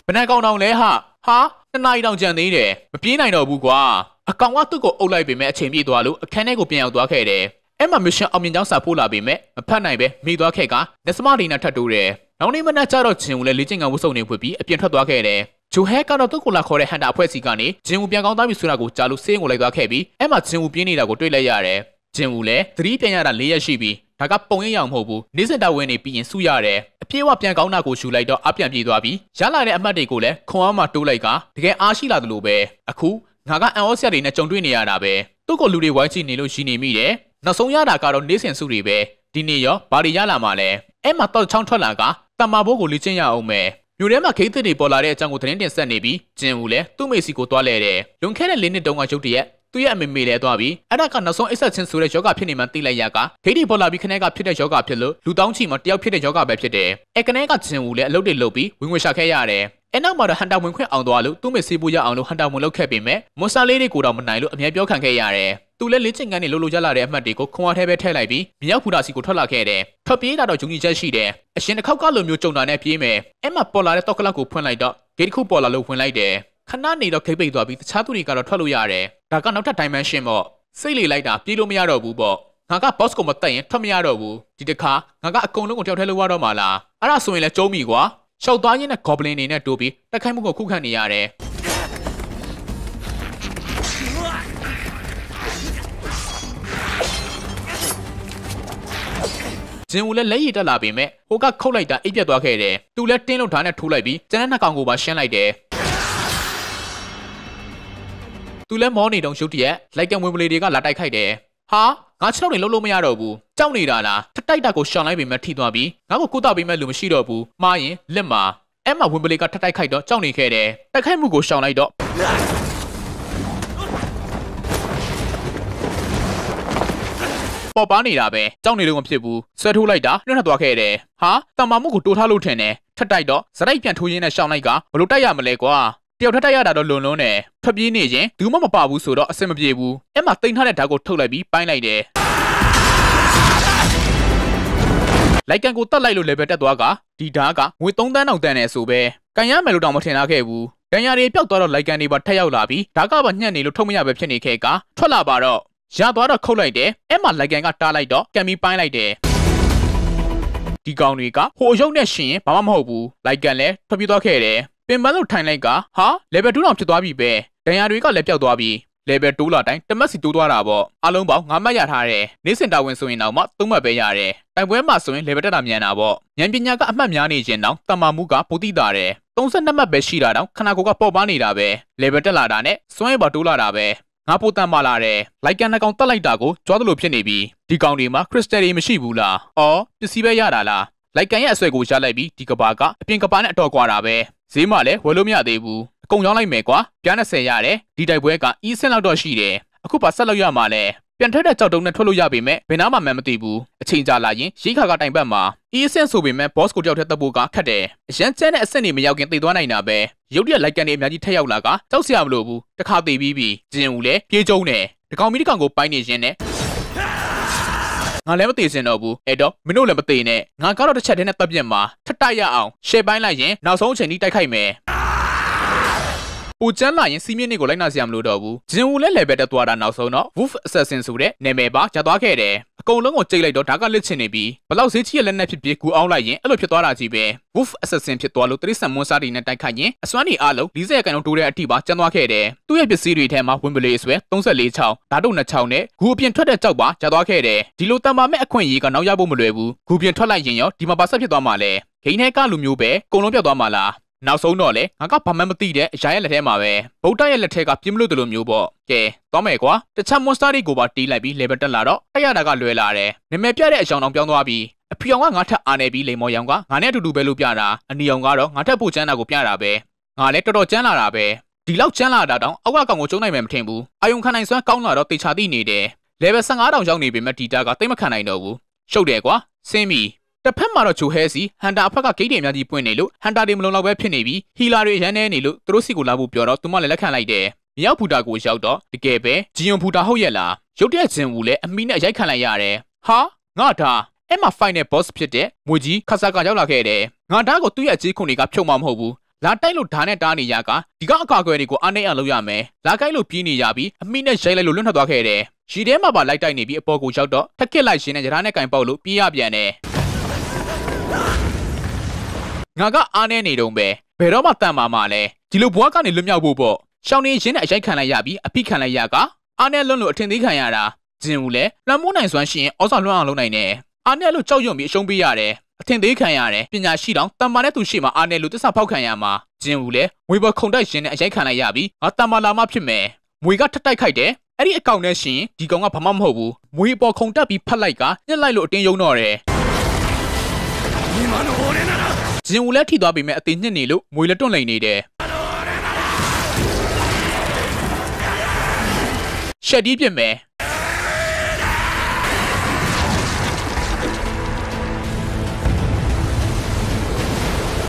ဘယ်နှကောင်တောင်လဲဟာဟာနှစ်နာရီတောင်ကြံသေးတယ်မပြေးနိုင်တော့ဘူးကွာအကောင်ကသူ့ကိုအုပ်လိုက်ပေမဲ့အချိန်ပြည့်သွားလို့အခန်းထဲကိုပြန်ရောက်သွားခဲ့တယ်အဲ့မှာမရှင်အောင်မြင်ကြောင်းစာပို့လာပေမဲ့မဖတ်နိုင်ပဲမိသွားခဲ့ကနတ်စမတွေနဲ့ထပ်တိုးတယ်နောက်နေ့မနက်ကျတော့ဂျင်ဝူလည်းလေ့ကျင့်ခန်းဝတ်စုံနေဖွင့်ပြီးအပြင်ထွက်သွားခဲ့တယ် ဂျိုဟဲကတော့သူ့ကိုလာခေါ်တဲ့ဟန်တာအဖွဲ့စီကနေဂျင်ဝူပြန်ကောင်းသားပြီဆိုတာကိုကြားလို့ဆေးရုံကိုလိုက်သွားခဲ့ပြီးအဲ့မှာဂျင်ဝူပြင်းနေတာကိုတွေ့လိုက်ရတယ်ဂျင်ဝူလည်းသတိပြန်ရတာ၄ရက်ရှိပြီဒါကပုံရိပ်ရောင်မဟုတ်ဘူးနေစင်တာဝင်နေပြီးရင်စုရတယ်အပြေးဝပြန်ကောင်းတာကိုရှူလိုက်တော့အပြန်ပြေးသွားပြီးရလာတဲ့အမတ်တွေကိုလည်းခွန်အားမှတိုးလိုက်ကတကယ်အားရှိလာသလိုပဲအခုငါကအန်အောဆရာတွေနဲ့ကြုံတွေ့နေရတာပဲသူ့ကိုလူတွေဝိုင်းချနေလို့ရှိနေမိတယ်နောက်ဆုံးရတာကတော့နေစင်စုတွေပဲဒီနေ့ရောဘာတွေရလာမှလဲအဲ့မှာတော့ချောင်းထွက်လာကတမ္မာဘိုးကိုလေ့ကျင့်ရအောင်မယ် မြို့ထဲမှာခိတ်သစ်တွေပေါ်လာတဲ့အကြောင်းကိုသတင်းတင်ဆက်နေပြီးဂျင်ဦးလည်းသူ့မိစီကိုတွားလဲတယ်လွန်ခဲ့တဲ့၄နှစ်တုန်းကရုတ်တရက်သူ့ရဲ့အမေမေလဲသွားပြီးအဲ့ဒါကနောက်ဆုံးအိဆက်ချင်းဆိုတဲ့ယောဂဖြစ်နေမှသိလိုက်ရကဂိတ်ဒီပေါ်လာပြီးခနဲကဖြစ်တဲ့ယောဂဖြစ်လို့လူတောင်းချီမှာတယောက်ဖြစ်တဲ့ယောဂပဲဖြစ်တယ်အဲကနဲကဂျင်ဦးလည်းအလုပ်တွေလုပ်ပြီးဝင်ဝင်ရှာခဲ့ရတယ်အဲနောက်မှာတော့ဟန်တာဝင်ခွင့်အောင်သွားလို့သူ့မေစီဖို့ရအောင်လို့ဟန်တာဝင်လုပ်ခဲ့ပေမဲ့မွန်ဆာလေးတွေကိုတော့မနိုင်လို့အမြဲပြောခံခဲ့ရတယ် သူလည်းလေ့ကျင့်ခန်းတွေလှုပ်လှုပ်ကြလာတဲ့အမှတ်တွေကိုခွန်အားထဲပဲထည့်လိုက်ပြီးမြောက်ဖူတာစီကိုထွက်လာခဲ့တယ်။ထွက်ပြေးတာတော့ဂျုံကြီးချက်ရှိတယ်။အရှင်တစ်ခေါက်ကလိုမျိုးကြုံတာနဲ့ပြေးမယ်။အဲ့မှာပေါ်လာတဲ့တော့ကလောက်ကိုဖွင့်လိုက်တော့ဂိတ်တစ်ခုပေါ်လာလို့ဝင်လိုက်တယ်။ခဏနေတော့ခိတ်ပိတ်သွားပြီးတခြားသူတွေကတော့ထွက်လို့ရတယ်။ဒါကနောက်ထပ် dimension ပေါ့။စိတ်လေလိုက်တာပြေးလို့မရတော့ဘူးပေါ့။ငါက boss ကိုမတက်ရင်ထွက်မရတော့ဘူး။ဒီတစ်ခါငါကအကုန်လုံးကိုတယောက်ထဲလို့ရတော့မှာလား။အဲ့ဒါဆိုရင်လည်းကျုံးပြီကွာ။ရှောက်သွားရင်းနဲ့ goblin တွေနဲ့တိုးပြီးတက်ခိုင်းမှုကိုခုခံနေရတယ်။ ဂျင်ဦးလည်းလက်ရည်တက်လာပေမဲ့ဟိုကခုတ်လိုက်တာအိပ်ပြတ်သွားခဲ့တယ်။သူလည်းတင်းလို့ဓာတ်နဲ့ထိုးလိုက်ပြီးကျန်တဲ့နှစ်ကောင်ကိုပါရှင်းလိုက်တယ်သူလည်းမောနေတုံရုတ်တရက်လိုက်ကန်ဝင်ပလေတွေကလာတိုက်ခိုက်တယ်ဟာငါခြေထောက်တွေလုံးလုံးမရတော့ဘူးကြောက်နေတာလားထတိုက်တာကိုရှောင်လိုက်ပေမဲ့ထိသွားပြီးငါ့ကိုကိုတာပေးမဲ့လူမရှိတော့ဘူးမှားရင်လက်မှာအဲ့မှာဝင်ပလေကထတိုက်ခိုက်တော့ကြောက်နေခဲ့တယ်တိုက်ခိုက်မှုကိုရှောင်လိုက်တော့ ပေါ်ပါနေတာပဲကြောက်နေလို့မဖြစ်ဘူးဆွဲထိုးလိုက်တာနှွတ်ထွက်သွားခဲ့တယ်ဟာတမ္မာမှုကိုတိုးထားလို့ထင်တယ်ထက်တိုက်တော့စရိုက်ပြန်ထိုးရင်းနဲ့ရှောင်လိုက်ကဘလို့တိုက်ရမလဲကွာတယောက်ထက်တိုက်ရတာတော့လွန်လွန်းတယ်ထွက်ပြေးနေရင်ဘူးမှမပါဘူးဆိုတော့အဆင်မပြေဘူးအဲ့မှာတိန်ထားတဲ့ဓာတ်ကိုထုတ်လိုက်ပြီးပိုင်းလိုက်တယ်လိုက်ကန်ကိုတတ်လိုက်လို့ level တက်သွားကဒီဓာတ်ကငွေ3တန်းတောင်တန်းနေဆိုပဲကန်ရမယ်လို့တောင်မထင်ထားခဲ့ဘူးဒဏ်ရာတွေပျောက်သွားတော့လိုက်ကန်တွေပါထက်ရောက်လာပြီးဓာတ်ကပါညှက်နေလို့ထုတ်မရပဲဖြစ်နေခဲ့ကထွက်လာပါတော့ ရသွားတော့ခုတ်လိုက်တယ်အဲ့မှာလိုက်ကန်ကတားလိုက်တော့ကံမီပိုင်းလိုက်တယ်ဒီကောင်တွေကဟိုအယုံနဲ့ရှင်ရင်ဘာမှမဟုတ်ဘူးလိုက်ကန်လည်းထွက်ပြေးသွားခဲ့တယ်ပင်ပန်းလို့ထိုင်လိုက်ကဟာ level 2တောင်ဖြစ်သွားပြီပဲဒဏ်ရာတွေကလည်းပျောက်သွားပြီ level 2လာတိုင်းတမက်စီတိုးသွားတာပေါ့အလုံးပေါင်း9မှတ်ရထားတယ်နေ့စဉ်တာဝန်ဆိုရင်တော့မှ3မှတ်ပဲရတယ်တိုင်ပွဲမှာဆိုရင် level တက်တာမြန်တာပေါ့ဉာဏ်ပညာကအမှတ်များနေခြင်းတော့တမာမှုကပိုတိတာတယ်32မှတ်ပဲရှိတာတော့ခနာကိုကပေါ်ပါနေတာပဲ level တက်လာတာနဲ့စွမ်းရည်ပါတိုးလာတာပဲ ငါပိုတန်ပါလာတယ်လိုက်ကန်နှကောင်တက်လိုက်တာကိုကြွားသလိုဖြစ်နေပြီဒီကောင်တွေမှာခရစ်စတယ်တွေမရှိဘူးလားအော်ပစ္စည်းပဲရတာလားလိုက်ကန်ရဲ့အဆွဲကိုရလိုက်ပြီးဒီကဘာကအပြင်ကဘာနဲ့အတော်ကွာတာပဲဈေးမှလည်းဝယ်လို့မရသေးဘူးအကုန်ရောင်းလိုက်မယ်ကွာပြား20ရတယ်ဒီတိုက်ပွဲကအီးစင်လောက်တော့ရှိတယ်အခုပါဆက်လို့ရမှာလဲ ပြန်ထွက်တဲ့ကြောက်တုံးနဲ့ထွက်လို့ရပေမဲ့ဘယ်နာမှမမသိဘူးအချိန်ကြာလာရင်ရိခါကတိုင်ပတ်မှာအီးစင်ဆိုပေမဲ့ boss ကိုတယောက်တည်းတပ်ဖို့ကခက်တယ်အရန်ကျန်းတဲ့အဆင့်တွေမရောက်ခင်သိသွားနိုင်တာပဲရုတ်တရက်လိုက်ကန်တွေအများကြီးထက်ရောက်လာကကြောက်စရာမလိုဘူးတခါသေးပြီးပြီကျင်ဦးလဲပြေးကျုံးတယ်တကောင်မီတကောင်ကိုပိုင်းနေခြင်းနဲ့ငါလည်းမသေးစင်တော့ဘူးအဲ့တော့မင်းတို့လည်းမသေးနဲ့ငါကတော့တစ်ချက်တည်းနဲ့တပ်ပြက်မှာထက်တိုက်ရအောင်ရှယ်ပိုင်းလိုက်ရင်နောက်ဆုံးအချိန်ထိတိုက်ခိုက်မယ် ပူကျန်းလာရင်စီးမြင့်နေကိုလိုက်နာစရာမလိုတော့ဘူးဂျင်ဝူလည်း level တက်သွားတာနောက်ဆုံးတော့ Wolf Assassin ဆိုတဲ့နာမည်ပါကျသွားခဲ့တယ်အကုန်လုံးကိုကြိတ်လိုက်တော့ဒါကလစ်ချင်နေပြီးဘလောက်ဈေးကြီးရဲ့လက်နက်ဖြစ်ဖြစ်ကူအောင်လိုက်ရင်အဲ့လိုဖြစ်သွားတာကြီးပဲ Wolf Assassin ဖြစ်သွားလို့တရိษံမွန်စာတွေနဲ့တိုက်ခိုက်ရင်အစွမ်းတွေအလုံး40ကန်လုံးတိုးတဲ့အထိပါကျန်းသွားခဲ့တယ်သူ့ရဲ့ပစ္စည်းတွေထဲမှာဝင်ပလေးဆွဲ34ချောင်းဓာတ်တုံ2ချောင်းနဲ့ဂူအပြင်ထွက်တဲ့ကြောက်ပါကျသွားခဲ့တယ်ဒီလိုတံပါမဲ့အခွင့်အရေးကနောက်ရဖို့မလွယ်ဘူးဂူပြင်ထွက်လိုက်ရင်ရောဒီမှာပါဆက်ဖြစ်သွားမှာလဲဂိမ်းထဲကလူမျိုးပဲအကုန်လုံးပြောက်သွားမှာလား နောက်ဆုံးတော့လေငါကဘာမှမသိတဲ့အရာရဲ့လက်ထဲမှာပဲဗုဒ္ဓရဲ့လက်ထဲကပြင်းမလို့တလို့မျိုးပေါ့ကဲသွားမယ်ကွာတခြားမွန်စတာတွေကိုပါတီးလိုက်ပြီး level တက်လာတော့တိုက်ရတာကလွယ်လာတယ်နမည်ပြတဲ့အကြောင်းတောင်ပြောင်းသွားပြီးအဖြောင်ကငါထက်အားနေပြီးလိမ္မော်ရောင်ကငါနဲ့အတူတူပဲလို့ပြတာအနီအောင်ကတော့ငါထက်ပိုကျန်းတာကိုပြတာပဲငါလည်းတော်တော်ကျန်းလာတာပဲဒီလောက်ကျန်းလာတာတောင်အောက်ကကောင်ကိုကျုံနိုင်မယ်မထင်ဘူးအာယုံခံနိုင်စွမ်းကောင်းလာတော့တေချာသိနေတယ် level 15တောင်ရောက်နေပြီမဲ့ဒီတာကတိတ်မခံနိုင်တော့ဘူးရှုပ်တယ်ကွာဆင်းပြီ တစ်ဖက်မှာတော့ဂျိုဟဲစီဟန်တာအဖက်ကဂိတ်တွေအများကြီးပွင့်နေလို့ဟန်တာတွေမလုံလောက်ပဲဖြစ်နေပြီးဟီလာတွေရန်နေနေလို့သူတို့စီကိုလာဖို့ပြောတော့သူမလည်းလက်ခံလိုက်တယ်မြောက်ဘူတာကိုရောက်တော့တကယ်ပဲဂျီယွန်ဘူတာဟုတ်ရဲ့လားရုတ်တဲ့ဂျင်ဝူလည်းအမီနဲ့ရိုက်ခံလိုက်ရတယ်ဟာငါဒါအဲ့မှာ final boss ဖြစ်တဲ့မွေကြီးခဆာကရောက်လာခဲ့တယ်ငါဒါကိုသူ့ရဲ့အကြီးခွန်တွေကဖြုတ်မှာမဟုတ်ဘူးလာတိုက်လို့ဓာတ်နဲ့တားနေရကဒီကအကာအကွယ်တွေကိုအားနေအောင်လုပ်ရမယ်လာကိုက်လို့ပြေးနေရပြီးအမိနဲ့ရိုက်လိုက်လို့လွတ်ထွက်သွားခဲ့တယ်ရီထဲမှာပါလိုက်တိုက်နေပြီးအပေါ်ကိုရောက်တော့ထက်ခစ်လိုက်ရှင်နဲ့ရထားနဲ့ကင်ပေါက်လို့ပြေးရပြန်တယ် ငါကအားနေနေတုံးပဲဘယ်တော့မှတန်မာမှာလဲဒီလိုဘွားကနေလွတ်မြောက်ဖို့ပေါ့ရှောင်းနေရင်းနဲ့အရိုက်ခံလိုက်ရပြီးအဖိခံလိုက်ရကအားနဲ့လွတ်လို့အထင်သေးခံရတာဂျင်ဦးလဲလွှမ်းမိုးနိုင်စွမ်းရှိရင်ဩဇာလွှမ်းအောင်လုပ်နိုင်တယ်အားနဲ့လို့ကြောက်ရွံ့ပြီးအရှုံးပေးရတယ်အထင်သေးခံရတယ်ပညာရှိတောင်တမ္မာနဲ့သူရှိမှအားနဲ့လို့တစ္ဆဖောက်ခံရမှာဂျင်ဦးလဲငွေပေါ်ခုံတိုက်ရှင်နဲ့အရိုက်ခံလိုက်ရပြီးငါတမ္မာလာမှဖြစ်မယ်မွေကထက်တိုက်ခိုက်တယ်အဲ့ဒီအကောင့်နဲ့ရှင်ဒီကောင်ကဘာမှမဟုတ်ဘူးမွေပေါ်ခုံတက်ပြီးဖတ်လိုက်ကညှက်လိုက်လို့အတင်းယုံတော့တယ် ဂျင်ဦးလက်ထိသွားပြီမဲ့အသေးညှစ်နေလို့မွေလက်တွန့်လိန်နေတယ်ရှက်ဒီးပြစ်မယ်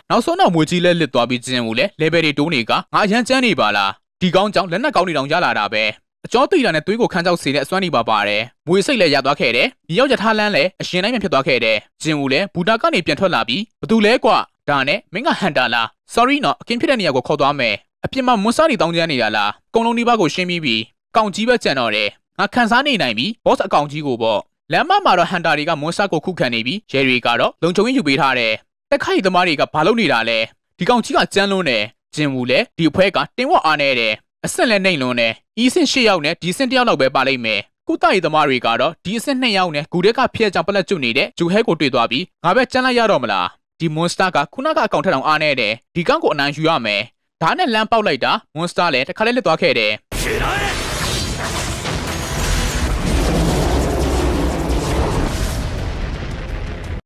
နောက်ဆုံးတော့မွေကြီးလက်လစ်သွားပြီးကျင်းဦးလဲ level တွေတိုးနေကငါရမ်းချမ်းနေပါလားဒီကောင်းကြောင့်လက်နက်ကောင်းနေတောင်ရလာတာပဲ အကျော်တီတာနဲ့သွေးကိုခန်းချောက်စေတဲ့အစွမ်းနေပါပါတယ်မွေစိတ်လည်းရသွားခဲ့တယ်ဒီရောက်ရထားလန်းလည်းအရှင်တိုင်းပြန်ဖြစ်သွားခဲ့တယ်ဂျင်ဦးလည်းဘူတာကနေပြန်ထွက်လာပြီးဘသူလဲကွာဒါနဲ့မင်းကဟန်တာလား sorry နော်အကင်းဖြစ်တဲ့နေရာကိုခေါ်သွားမယ်အပြင်မှာမွန်စာတွေတောင်းကျမ်းနေရလားကုံလုံးဒီဘက်ကိုရှင်းပြီးပြီကောင်ကြီးပဲကြံတော့တယ်ငါခန်းစားနေနိုင်ပြီ boss အကောင်ကြီးကိုပေါ့လမ်းမမှာတော့ဟန်တာတွေကမွန်စာကိုခုခံနေပြီးရဲတွေကတော့လုံချုံရင်ယူပေးထားတယ်တက်ခိုက်သမားတွေကဘာလုပ်နေတာလဲဒီကောင်ကြီးကကြမ်းလွန်းတယ်ဂျင်ဝူလည်းဒီအဖွဲကတင်းဝတ်အားနေတယ်အဆင့်လည်းနှိမ်လွန်းတယ် အီးစင်၈ယောက်နဲ့ဒီစင်၁ယောက်လောက်ပဲပါလိမ့်မယ်ကုသရေးသမားတွေကတော့ဒီအဆင့်၂ယောက်နဲ့ဂူတက်ကဖျက်ကြောင်ပလက်ကျွတ်နေတဲ့ဂျူဟဲကိုတွေ့သွားပြီးငါပဲကျန်းလိုက်ရတော့မလားဒီမွန်စတာကခုနကအကောင့်ထက်အောင်အားနေတယ်ဒီကောင်ကိုအနိုင်ယူရမယ်ဓာတ်နဲ့လမ်းပေါက်လိုက်တာမွန်စတာလည်းတစ်ခါလေးလက်သွားခဲ့တယ်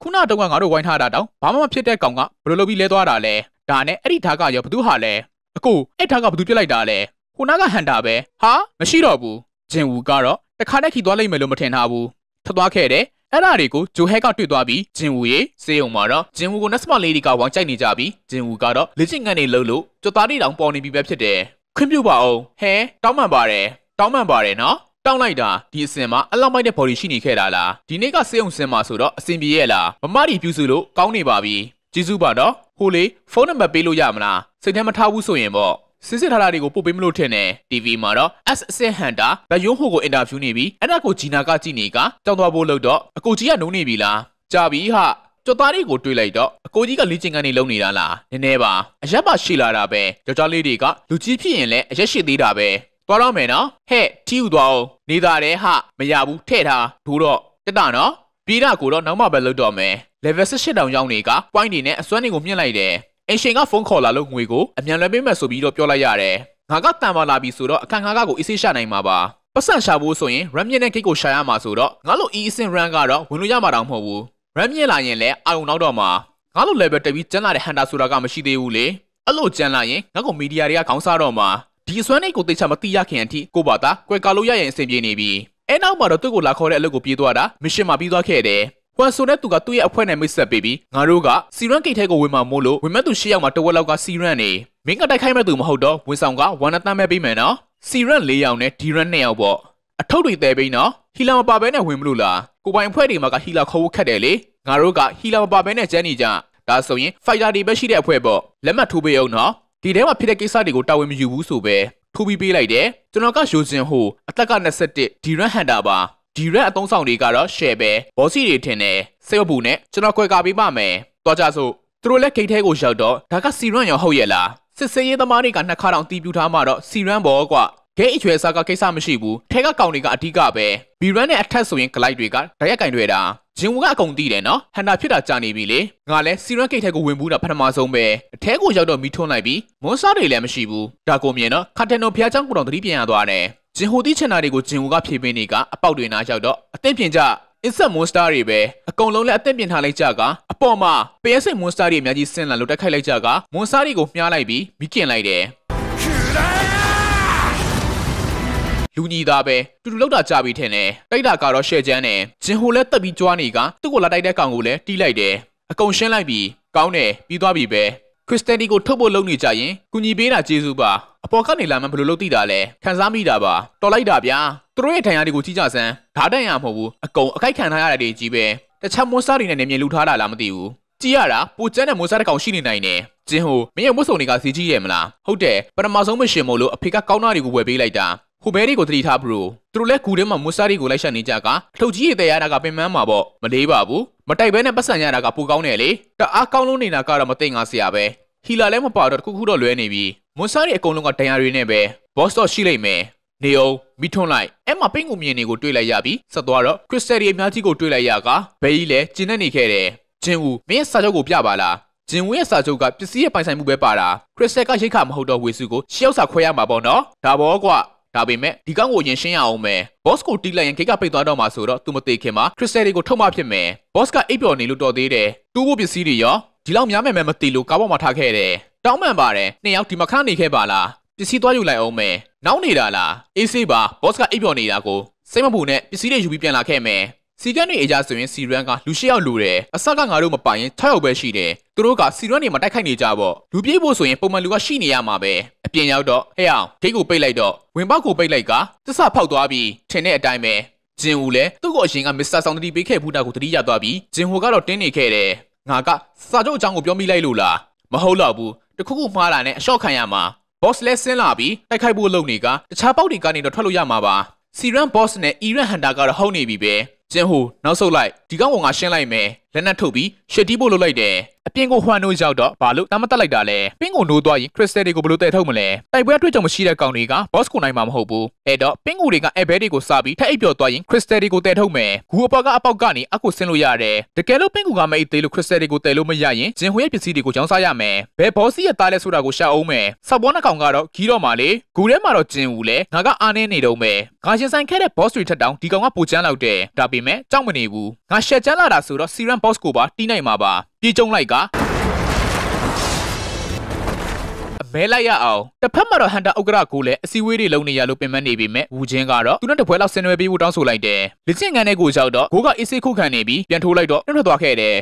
ခုနတုန်းကငါတို့ဝိုင်းထားတာတောင်ဘာမှမဖြစ်တဲ့ကောင်ကဘယ်လိုလုပ်ပြီးလဲသွားတာလဲဒါနဲ့အဲ့ဒီဓာတ်ကရောဘသူဟာလဲအကိုအဲ့ဓာတ်ကဘသူပြစ်လိုက်တာလဲ ဟိုနာကဟန်တာပဲဟာမရှိတော့ဘူးဂျင်ဝူကတော့တခါနဲ့ခီသွားလိုက်မယ်လို့မထင်ထားဘူးထသွားခဲ့တယ်အဲ့ဒါတွေကိုဂျိုဟဲကတွေ့သွားပြီးဂျင်ဝူရေစေးုံမှာတော့ဂျင်ဝူကိုနက်စမလေးဒီကဝိုင်းကြိုက်နေကြပြီးဂျင်ဝူကတော့လေ့ကျင့်ခန်းတွေလုပ်လို့ကြွသားတွေတောင်ပေါ်နေပြီပဲဖြစ်တယ်ခွင့်ပြုပါအောင်ဟဲတောင်းပန်ပါတယ်တောင်းပန်ပါတယ်နော်တောင်းလိုက်တာဒီအစင်မှာအလောက်မိုက်တဲ့ body ရှိနေခဲ့တာလားဒီနေ့ကစေးုံစင်မှာဆိုတော့အစင်ပြေရဲ့လားမမတီပြူစုလို့ကောင်းနေပါပြီကျေးဇူးပါတော့ဟိုလေဖုန်းနံပါတ်ပေးလို့ရမလားစိတ်ထဲမထားဘူးဆိုရင်ပေါ့ စစ်စစ်ထားတာတွေကိုပို့ပေးမလို့ထင်တယ် TV မှာတော့ S အစစ်ဟန်တာဗယုံဟိုကိုအင်တာဗျူးနေပြီးအဲ့ဒါကိုဂျီနာကကြည့်နေကကြောက်သွားဖို့လို့တော့အကိုကြီးကနှုံးနေပြီလားကြာပြီဟာကျော်သားလေးကိုတွေးလိုက်တော့အကိုကြီးကလေ့ကျင့်ခန်းနေလုပ်နေတာလားနည်းနည်းပါအရက်ပါရှိလာတာပဲကြောက်ကြားလေးတွေကလူကြီးဖြစ်ရင်လည်းအရက်ရှိသေးတာပဲသွားတော့မယ်နော်ဟဲ့ထီယူသွားအောင်နေသားတယ်ဟမရဘူးထဲ့ထားဒိုးတော့တက်တာနော်ပြေးတာကိုတော့နောက်မှပဲလုပ်တော့မယ် level 18တောင်ရောက်နေက point တွေနဲ့အစွမ်းတွေကိုမြင့်လိုက်တယ် အင်ရှင်ကဖုန်းခေါ်လာလို့ငွေကိုအမြန်လွှဲပေးမယ်ဆိုပြီးတော့ပြောလိုက်ရတယ်ငါကတန်ပါလာပြီဆိုတော့အခန်းငါးကကိုအေးဆေးရှာနိုင်မှာပါပတ်စံရှာဖို့ဆိုရင် RAM မြင့်တဲ့ gate ကိုရှာရမှာဆိုတော့ငါလို e အဆင့် RAM ကတော့ဝင်လို့ရမှာတောင်မဟုတ်ဘူး RAM မြင့်လာရင်လည်းအာရုံနောက်တော့မှာငါလို level တက်ပြီးကျန်းလာတဲ့ hunter ဆိုတာကမရှိသေးဘူးလေအဲ့လိုကျန်းလာရင်ငါကမီဒီယာတွေကခေါင်းစားတော့မှာဒီအစွမ်းနဲ့ကိုသိချမသိရခင်အထိကိုပါတာကွယ်ကာလို့ရရင်အဆင်ပြေနေပြီအဲနောက်မှာတော့သူ့ကိုလာခေါ်တဲ့အလုပ်ကိုပြေးသွားတာမရှင်မှာပြီးသွားခဲ့တယ် ဟွမ်ဆိုတဲ့သူကသူ့ရဲ့အဖွဲ့နဲ့မိတ်ဆက်ပေးပြီးငါတို့ကစီရန်ကိတ်ထဲကိုဝင်မှာမို့လို့ဝင်မဲ့သူရှေ့ရောက်မှာတဝက်လောက်ကစီရန်နေမင်းကတိုက်ခိုက်မဲ့သူမဟုတ်တော့ဝင်ဆောင်ကဝမ်နတမ်းပဲပေးမယ်နော်စီရန်၄ယောက်နဲ့ဒီရန်၂ယောက်ပေါ့အထုပ်တွေတဲပေးနော်ဟီလာမပါဘဲနဲ့ဝင်မလို့လားကိုပိုင်အဖွဲ့တွေမှာကဟီလာခေါ်ဖို့ခက်တယ်လေငါတို့ကဟီလာမပါဘဲနဲ့ကျန်းနေကြဒါဆိုရင်ဖိုက်တာတွေပဲရှိတဲ့အဖွဲ့ပေါ့လက်မှတ်ထိုးပေးအောင်နော်ဒီထဲမှာဖြစ်တဲ့ကိစ္စတွေကိုတာဝန်မယူဘူးဆိုပဲထိုးပြီးပေးလိုက်တယ်ကျွန်တော်ကရိုဇင်ဟိုအသက်က21ဒီရန်ဟန်တာပါ ဒီရက်အသုံးဆောင်တွေကတော့ share ပဲဘောစီတွေထင်တယ်စိတ်မပူနဲ့ကျွန်တော်ခွဲကာပေးပါမယ်တော့ကြစို့သူတို့လည်းဂိတ်ထဲကိုရောက်တော့ဒါကစီရန်ရောဟုတ်ရဲ့လားစစ်စေးရေးသမားတွေကနှစ်ခါတောင်တီးပြူထားမှတော့စီရန်ဘောကွာဂိတ်အချွဲစားကကိစ္စမရှိဘူးထဲကကောင်တွေကအဓိကပဲဘီရန်နဲ့အထက်ဆိုရင်ဂလိုက်တွေကဓာတ်ရက်ကင်တွေတာဂျင်ဝကအကုန်တီးတယ်နော်ဟန်တာဖြစ်တာကြာနေပြီလေငါလဲစီရန်ဂိတ်ထဲကိုဝင်ဘူးတာပထမဆုံးပဲအထဲကိုရောက်တော့မီထွန်းလိုက်ပြီးမွန်ဆာတွေလည်းမရှိဘူးဒါကိုမြင်တော့ခါတန်နိုဖျားချောင်းကိုတော့သတိပြန်ရသွားတယ် ဂျင်ဟိုတီးချင်တာတွေကိုဂျင်ဟိုကဖြေပေးနေကအပေါက်တွေနားရောက်တော့အသင့်ပြင်ကြ insect monster တွေပဲအကုန်လုံးလည်းအသင့်ပြင်ထားလိုက်ကြကအပေါ်မှာ PS monster တွေအများကြီးဆင်းလာလို့တက်ခိုက်လိုက်ကြက monster တွေကိုမြားလိုက်ပြီးမိခင်လိုက်တယ်လူညီသားပဲတူတူလောက်တာကြပြီထင်တယ်တိုက်တာကတော့ရှယ်ချမ်းတယ်ဂျင်ဟိုလည်းတက်ပြီးကြွားနေကသူ့ကိုလာတိုက်တဲ့ကောင်ကိုလည်းတီးလိုက်တယ်အကုန်ရှင်းလိုက်ပြီးကောင်းတယ်ပြီးသွားပြီပဲ ခရစ်စတန်တီကိုထုတ်ဖို့လုပ်နေကြရင်ကုညီပေးတာကျေးဇူးပါအပေါ်ကနေလာမှဘယ်လိုလုပ်သိတာလဲခံစားမိတာပါတော်လိုက်တာဗျာသူတို့ရဲ့ထံရတွေကိုကြီးကြစမ်းဓာတ်တန်ရမဟုတ်ဘူးအကုန်အခိုက်ခံထားရတဲ့တွေကြီးပဲတခြားမွန်စတာတွေနဲ့နေမြင်လူထားတာလားမသိဘူးကြည့်ရတာပူကျန်းတဲ့မွန်စတာတစ်ကောင်ရှိနေနိုင်တယ်ဂျင်းဟိုမင်းရဲ့မွတ်စုံတွေကစီကြီးရဲ့မလားဟုတ်တယ်ပထမဆုံးမရှင်မို့လို့အဖေကကောင်းတာတွေကိုဝယ်ပေးလိုက်တာ ဟိုဘဲတွေကိုတတိထားဘရိုသူတို့လဲကူထဲမှာမွတ်စတာတွေကိုလိုက်ရှက်နေကြကအထုပ်ကြီးရတဲ့ရတာကပင်မမှာပေါ့မလေးပါဘူးမတိုက်ဘဲနဲ့ပတ်စံရတာကပူကောင်းတယ်လေတအားကောင်းလုံးနေတာကတော့မသိငါဆရာပဲဟီလာလည်းမပါတော့တခုခုတော့လွဲနေပြီမွန်ဆာရီအကုန်လုံးကဒဏ်ရာတွေနဲ့ပဲဘော့စ်တော့ရှိလိမ့်မယ်နေအောင်မိထွန်းလိုက်အဲ့မှာပင်းကိုမြင်နေကိုတွေ့လိုက်ရပြီဆက်သွားတော့ခရစ်စတယ်ရီအများကြီးကိုတွေ့လိုက်ရကဘဲကြီးလည်းကျင်းနေနေခဲ့တယ်ဂျင်ဦးမင်းရဲ့စာချုပ်ကိုပြပါလားဂျင်ဝင်းရဲ့စာချုပ်ကပစ္စည်းရဲ့ပိုင်ဆိုင်မှုပဲပါတာခရစ်စတယ်ကရိတ်ခါမဟုတ်တော့ဝေစုကိုရှေ့ရောက်စာခွဲရမှာပေါ့နော်ဒါဘောကွာ ဒါပေမဲ့ဒီကောင်းကိုရင်ရှင်းရအောင်မယ်ဘော့စ်ကိုတီးလိုက်ရင်ခိတ်ကပိတ်သွားတော့မှာဆိုတော့သူမသိခင်မှာခရစ်စတယ်တွေကိုထုတ်မှဖြစ်မယ်ဘော့စ်ကအိပ်ပျော်နေလို့တော်သေးတယ်တူးဖို့ပစ္စည်းတွေရောဒီလောက်များမယ်မယ်မသိလို့ကားပေါ်မှာထားခဲ့တယ်တောင်းပန်ပါတယ်နှစ်ယောက်ဒီမှာခဏနေခဲ့ပါလားပစ္စည်းသွားယူလိုက်အောင်မယ်နောက်နေတာလားအေးဆေးပါဘော့စ်ကအိပ်ပျော်နေတာကိုစိတ်မပူနဲ့ပစ္စည်းတွေယူပြီးပြန်လာခဲ့မယ်စီကန်တွေအကြဆိုရင်စီရန်ကလူရှစ်ယောက်လူတယ်အဆက်ကငါတို့မပိုင်ရင်6ယောက်ပဲရှိတယ်သူတို့ကစီရန်တွေမှာတိုက်ခိုက်နေကြပေါ့လူပြေးဖို့ဆိုရင်ပုံမှန်လူကရှိနေရမှာပဲအ ပြင်ရောက်တော့ဟဲ့အောင်ဂိတ်ကိုပိတ်လိုက်တော့ဝင်ပေါက်ကိုပိတ်လိုက်ကသစ္စာဖောက်သွားပြီးထင်တဲ့အတိုင်းပဲဂျင်ဟူလည်းသူ့ကိုအရင်ကမစ္စတာဆောင်တတီပေးခဲ့ဘူးတာကိုတတိယသွားပြီးဂျင်ဟူကတော့တင်းနေခဲ့တယ်ငါကစာချုပ်အကြောင်းကိုပြောမိလိုက်လို့လားမဟုတ်တော့ဘူးတခုခုမှားတာနဲ့အလျှော့ခံရမှာ boss လဲဆင်းလာပြီးတိုက်ခိုက်ဖို့လုပ်နေကတခြားပေါက်တွေကနေတော့ထွက်လို့ရမှာပါစီရန် boss နဲ့ Iran Hunter ကတော့ဟုတ်နေပြီပဲကျင်းဟိုနောက်ဆုတ်လိုက်ဒီကောင်ကငါရှင်းလိုက်မယ် လက်နက်ထုတ်ပြီးရှစ်တီးဖို့လုပ်လိုက်တယ်အပြင်ကိုဟွမ်နိုရောက်တော့ဘာလို့တမ်းမတက်လိုက်တာလဲပင်းကိုနိုးသွားရင်ခရစ်စတယ်တွေကိုဘယ်လိုတည်ထုတ်မလဲတိုက်ပွဲတွေ့ကြုံမရှိတဲ့ကောင်တွေကဘော့စ်ကိုနိုင်မှာမဟုတ်ဘူးအဲ့တော့ပင်းကိုတွေကအဲဘဲတွေကိုစားပြီးထက်အိပ်ပျော်သွားရင်ခရစ်စတယ်တွေကိုတည်ထုတ်မယ်ဂူအပေါက်ကအပေါက်ကနေအကူဆင်းလို့ရတယ်တကယ်လို့ပင်းကိုကမအိတ်သေးလို့ခရစ်စတယ်တွေကိုတည်လို့မရရင်ဂျင်ဟွေရဲ့ပစ္စည်းတွေကိုကြောင်းစားရမယ်ဘယ်ဘော့စီရဲ့သားလဲဆိုတာကိုရှာအောင်မယ်ဆောက်ဘောနှကောင်ကတော့ဂီတော့မှလေဂူထဲမှာတော့ဂျင်ဦးလေငါကအားနေနေတော့မယ်ငါရှင်ဆိုင်ခဲ့တဲ့ boss တွေထက်တောင်ဒီကောင်ကပိုချမ်းလောက်တယ်ဒါပေမဲ့ကြောက်မနေဘူးငါရှက်ချမ်းလာတာဆိုတော့ Siren boss ကိုပါတီးနိုင်မှာပါပြေးကြုံလိုက်ကမဲလိုက်ရအောင်တစ်ဖက်မှာတော့ဟန်တာဥက္ကရာကိုလည်းအစည်းအဝေးတွေလုပ်နေရလို့ပင်မနေပေမဲ့ဝူချင်းကတော့သူနဲ့တပွဲလောက်ဆင်နွှဲပေးဖို့တောင်းဆိုလိုက်တယ်လက်ကျင့်ကန်တဲ့ကိုရောက်တော့ကိုကအေးဆေးခုခံနေပြီးပြန်ထိုးလိုက်တော့နှုတ်ထွက်သွားခဲ့တယ်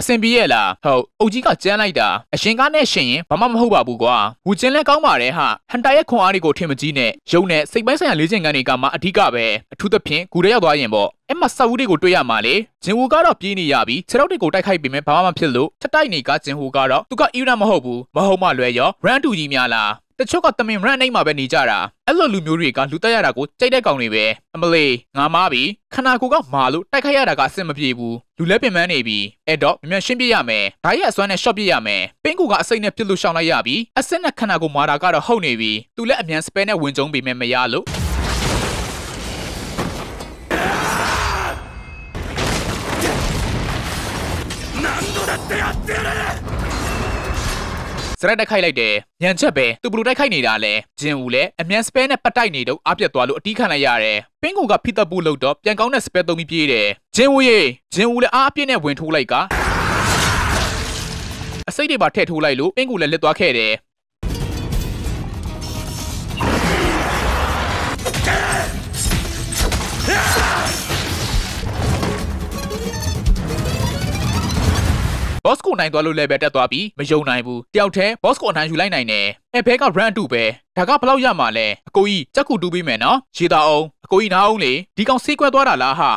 အစင်ပြေရဲ့လားဟုတ်အုတ်ကြီးကကြမ်းလိုက်တာအရှင်ကားနဲ့ရှင်ရင်ဘာမှမဟုတ်ပါဘူးကွာဝူချင်းလဲကောင်းပါတယ်ဟာဟန်တာရဲ့ခွန်အားတွေကိုထင်မကြီးနဲ့ရုံနဲ့စိတ်ပိုင်းဆိုင်ရာလေးကျင်ကန်တွေကမှအဓိကပဲအထူးသဖြင့်ဂူရဲရောက်သွားရင်ပေါ့အဲ့မှာဆောက်ဦးတွေကိုတွေ့ရမှာလေဂျင်ဟူကတော့ပြေးနေရပြီးခြေထောက်တွေကိုတိုက်ခိုက်ပြီးမှဘာမှမဖြစ်လို့ချက်တိုက်နေကဂျင်ဟူကတော့သူကအီရန်မဟုတ်ဘူးမဟုတ်မှလွယ်ရောရန်တူကြီးများလား တချို့ကတမင်ရန်နိုင်မှာပဲနေကြတာအဲ့လိုလူမျိုးတွေကလူတက်ရတာကိုကြိုက်တဲ့ကောင်တွေပဲအမလေးငါမားပြီခနာကိုကမာလို့တိုက်ခိုက်ရတာကအဆင်မပြေဘူးလူလဲပင်ပန်းနေပြီအဲ့တော့မြန်ရှင်းပြရမယ်ဓာတ်ရဲ့အစွမ်းနဲ့ရှော့ပြရမယ်ပင်းကူကအစိမ့်နဲ့ပြစ်လို့ရှောင်လိုက်ရပြီအစစ်နဲ့ခနာကိုမာတာကတော့ဟုတ်နေပြီသူလည်းအမြန်စပယ်နဲ့ဝင်ကြုံပြီးမယ်မရလို့ စရက်တက်ခိုက်လိုက်တယ်ညံချက်ပဲသူဘလူတိုက်ခိုက်နေတာလဲဂျင်ဦးလဲအမြန်စပယ်နဲ့ပတ်တိုက်နေတော့အပြတ်သွားလို့အတီးခံလိုက်ရတယ်ပင်းကူကဖိသက်ဖို့လို့တော့ပြန်ကောင်းတဲ့စပယ်သုံးပြီးပြေးတယ်ဂျင်ဦးရေဂျင်ဦးလဲအားအပြည့်နဲ့ဝင်ထိုးလိုက်က အစိတ်တွေပါထည့်ထိုးလိုက်လို့ပင်းကူလည်းလက်သွားခဲ့တယ် ဘော့စ်ကိုနိုင်သွားလို့လည်းပဲတက်သွားပြီးမယုံနိုင်ဘူးတယောက်တည်းဘော့စ်ကိုအနိုင်ယူလိုက်နိုင်တယ်အဲဘဲက brand တူပဲဒါကဘလောက်ရမှာလဲအကိုကြီးစက်ကူတူးပေးမယ်နော်ရေသာအောင်အကိုကြီးနားအောင်လေဒီကောင်ဆေးကွက်သွားတာလားဟာ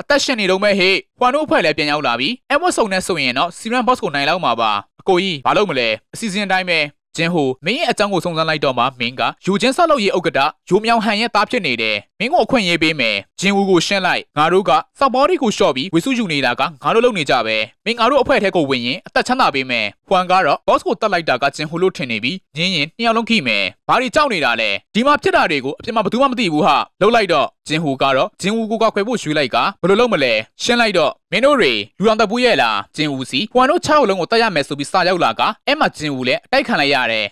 အသက်ရှင်နေတော့မဲ့ဟေ့ဟွမ်တို့အဖွဲ့လည်းပြန်ရောက်လာပြီအဲမွတ်ဆုံနဲ့ဆိုရင်တော့စီရန်ဘော့စ်ကိုနိုင်လောက်မှာပါအကိုကြီးဘာလုပ်မလဲအစီအစဉ်တိုင်းပဲကျင်းဟိုမင်းရဲ့အကြောင်းကိုစုံစမ်းလိုက်တော့မှမင်းကယူချင်းဆောက်လုပ်ရေးဥက္ကဋ္ဌယူမြောင်ဟန်ရဲ့သားဖြစ်နေတယ် မင်းကိုအခွင့်ရေးပေးမယ်ဂျင်းဦးကိုရှင်းလိုက်ငါတို့ကစောက်ဘောဒီကိုရှော့ပြီးဝေစုယူနေတာကငါတို့လုပ်နေကြပဲမင်းငါတို့အဖွဲ့ထဲကိုဝင်ရင်အသက်ချမ်းသာပေးမယ်ဖွန်ကတော့ဘော့စ်ကိုတတ်လိုက်တာကဂျင်းဟိုလို့ထင်နေပြီးညင်းရင်နှစ်ယောက်လုံးခိမယ်ဘာတွေကြောက်နေတာလဲဒီမှာဖြစ်တာတွေကိုအပြစ်မှဘယ်သူမှမသိဘူးဟာလှုပ်လိုက်တော့ဂျင်းဟိုကတော့ဂျင်းဦးကိုကခွဲဖို့ရွှေ့လိုက်ကဘယ်လိုလုပ်မလဲရှင်းလိုက်တော့မင်းတို့တွေလူအောင်တပူးရဲ့လားဂျင်းဦးစီဖွန်တို့6ယောက်လုံးကိုတတ်ရမယ်ဆိုပြီးစာရောက်လာကအဲ့မှာဂျင်းဦးလည်းအတိုက်ခံလိုက်ရတယ်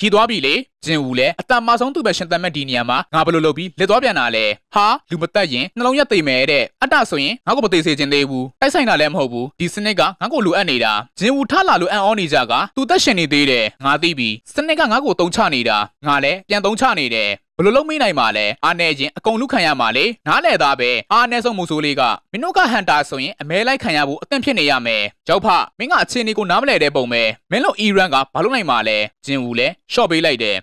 ကြီးသွားပြီလေဂျင်ဦးလည်းအတန်မဆုံးသူပဲရှင်တတ်မဲ့ဒီနေရာမှာငါဘယ်လိုလုပ်ပြီးလက်သွားပြန်တာလဲဟာလူမတက်ရင်နှလုံးရက်သိမယ်တဲ့အတ္တဆိုရင်ငါ့ကိုမသိစေချင်သေးဘူးတိုက်ဆိုင်တာလည်းမဟုတ်ဘူးဒီစနစ်ကငါ့ကိုလိုအပ်နေတာဂျင်ဦးထလာလို့အံ့ဩနေကြကသူတက်ရှင်နေသေးတယ်ငါသိပြီစနစ်ကငါ့ကိုတုံချနေတာငါလည်းပြန်တုံချနေတယ် ဘယ်လိုလုပ်မိနိုင်မှာလဲအားနေချင်းအကုန်လူခံရမှာလေနားလဲသားပဲအားနေဆုံးမူဆိုးလေးကမင်းတို့ကဟန်တာဆိုရင်အမဲလိုက်ခံရဖို့အသင့်ဖြစ်နေရမယ်ကြောက်ဖမင်းကအခြေအနေကိုနားမလဲတဲ့ပုံပဲမင်းတို့အီရန်ကဘာလုပ်နိုင်မှာလဲဂျင်ဦးလဲရှော့ပေးလိုက်တယ်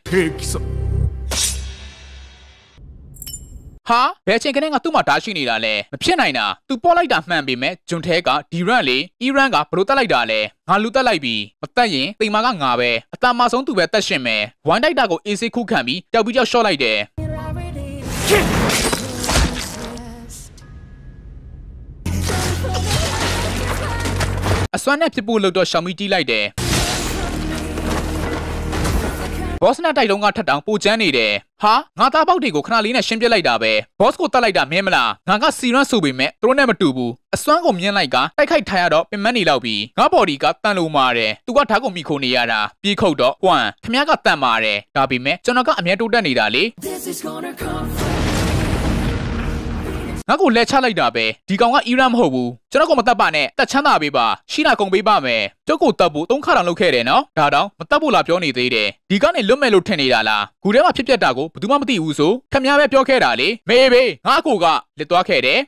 ဟာဘယ်ချိန်ကလေးကသူ့မှာတားရှိနေတာလဲမဖြစ်နိုင်တာသူပေါ်လိုက်တာမှန်ပေမဲ့ဂျွန်ထဲကဒီရန်လေအီရန်ကဘလို့တက်လိုက်တာလဲငါလူတက်လိုက်ပြီမတက်ရင်တိမ်မာကငါပဲအတန်မဆုံးသူပဲတက်ရှင်မယ်ဝိုင်းတိုက်တာကိုအေးဆေးခုခံပြီးတောက်ပြီးကြောက်ရှော့လိုက်တယ်အစွမ်းနဲ့ဖြစ်ဖို့လို့တော့ရှောင်မီတီးလိုက်တယ် ဘော့စ်နဲ့တိုက်လုံးကထက်တောင်ပိုချမ်းနေတယ်ဟာငါသားပေါက်တွေကိုခဏလေးနဲ့ရှင်းပြလိုက်တာပဲဘော့စ်ကိုတတ်လိုက်တာမင်းမလားငါကစီရန်ဆိုပေမဲ့သူတို့နဲ့မတူဘူးအစွမ်းကိုမြင်လိုက်ကတိုက်ခိုက်ထားရတော့ပင်မနေလောက်ပြီငါဘော်ဒီကတန်လို့မာတယ်သူကဓာတ်ကိုမိခိုနေရတာပြေးခုတ်တော့ဟွမ်ခမ ्या ကတန်မာတယ်ဒါပေမဲ့ကျွန်တော်ကအမြဲတိုးတက်နေတာလေ This is gonna come ငါ့ကိုလက်ချလိုက်တာပဲဒီကောင်ကအီရန်မဟုတ်ဘူးကျွန်တော်ကမတတ်ပါနဲ့တက်ချမ်းသာပေးပါရှိနာကုန်ပေးပါမယ်ကျုပ်ကိုတတ်ဖို့သုံးခါတောင်လုပ်ခဲ့တယ်နော်ဒါတောင်မတတ်ဖို့လားပြောနေသေးတယ်ဒီကနေလွတ်မဲ့လို့ထင်နေတာလားဂူထဲမှာဖြစ်ပျက်တာကိုဘယ်သူမှမသိဘူးဆိုခမ ्या ပဲပြောခဲ့တာလေမေးဘေးငါအကိုကလက်သွားခဲ့တယ်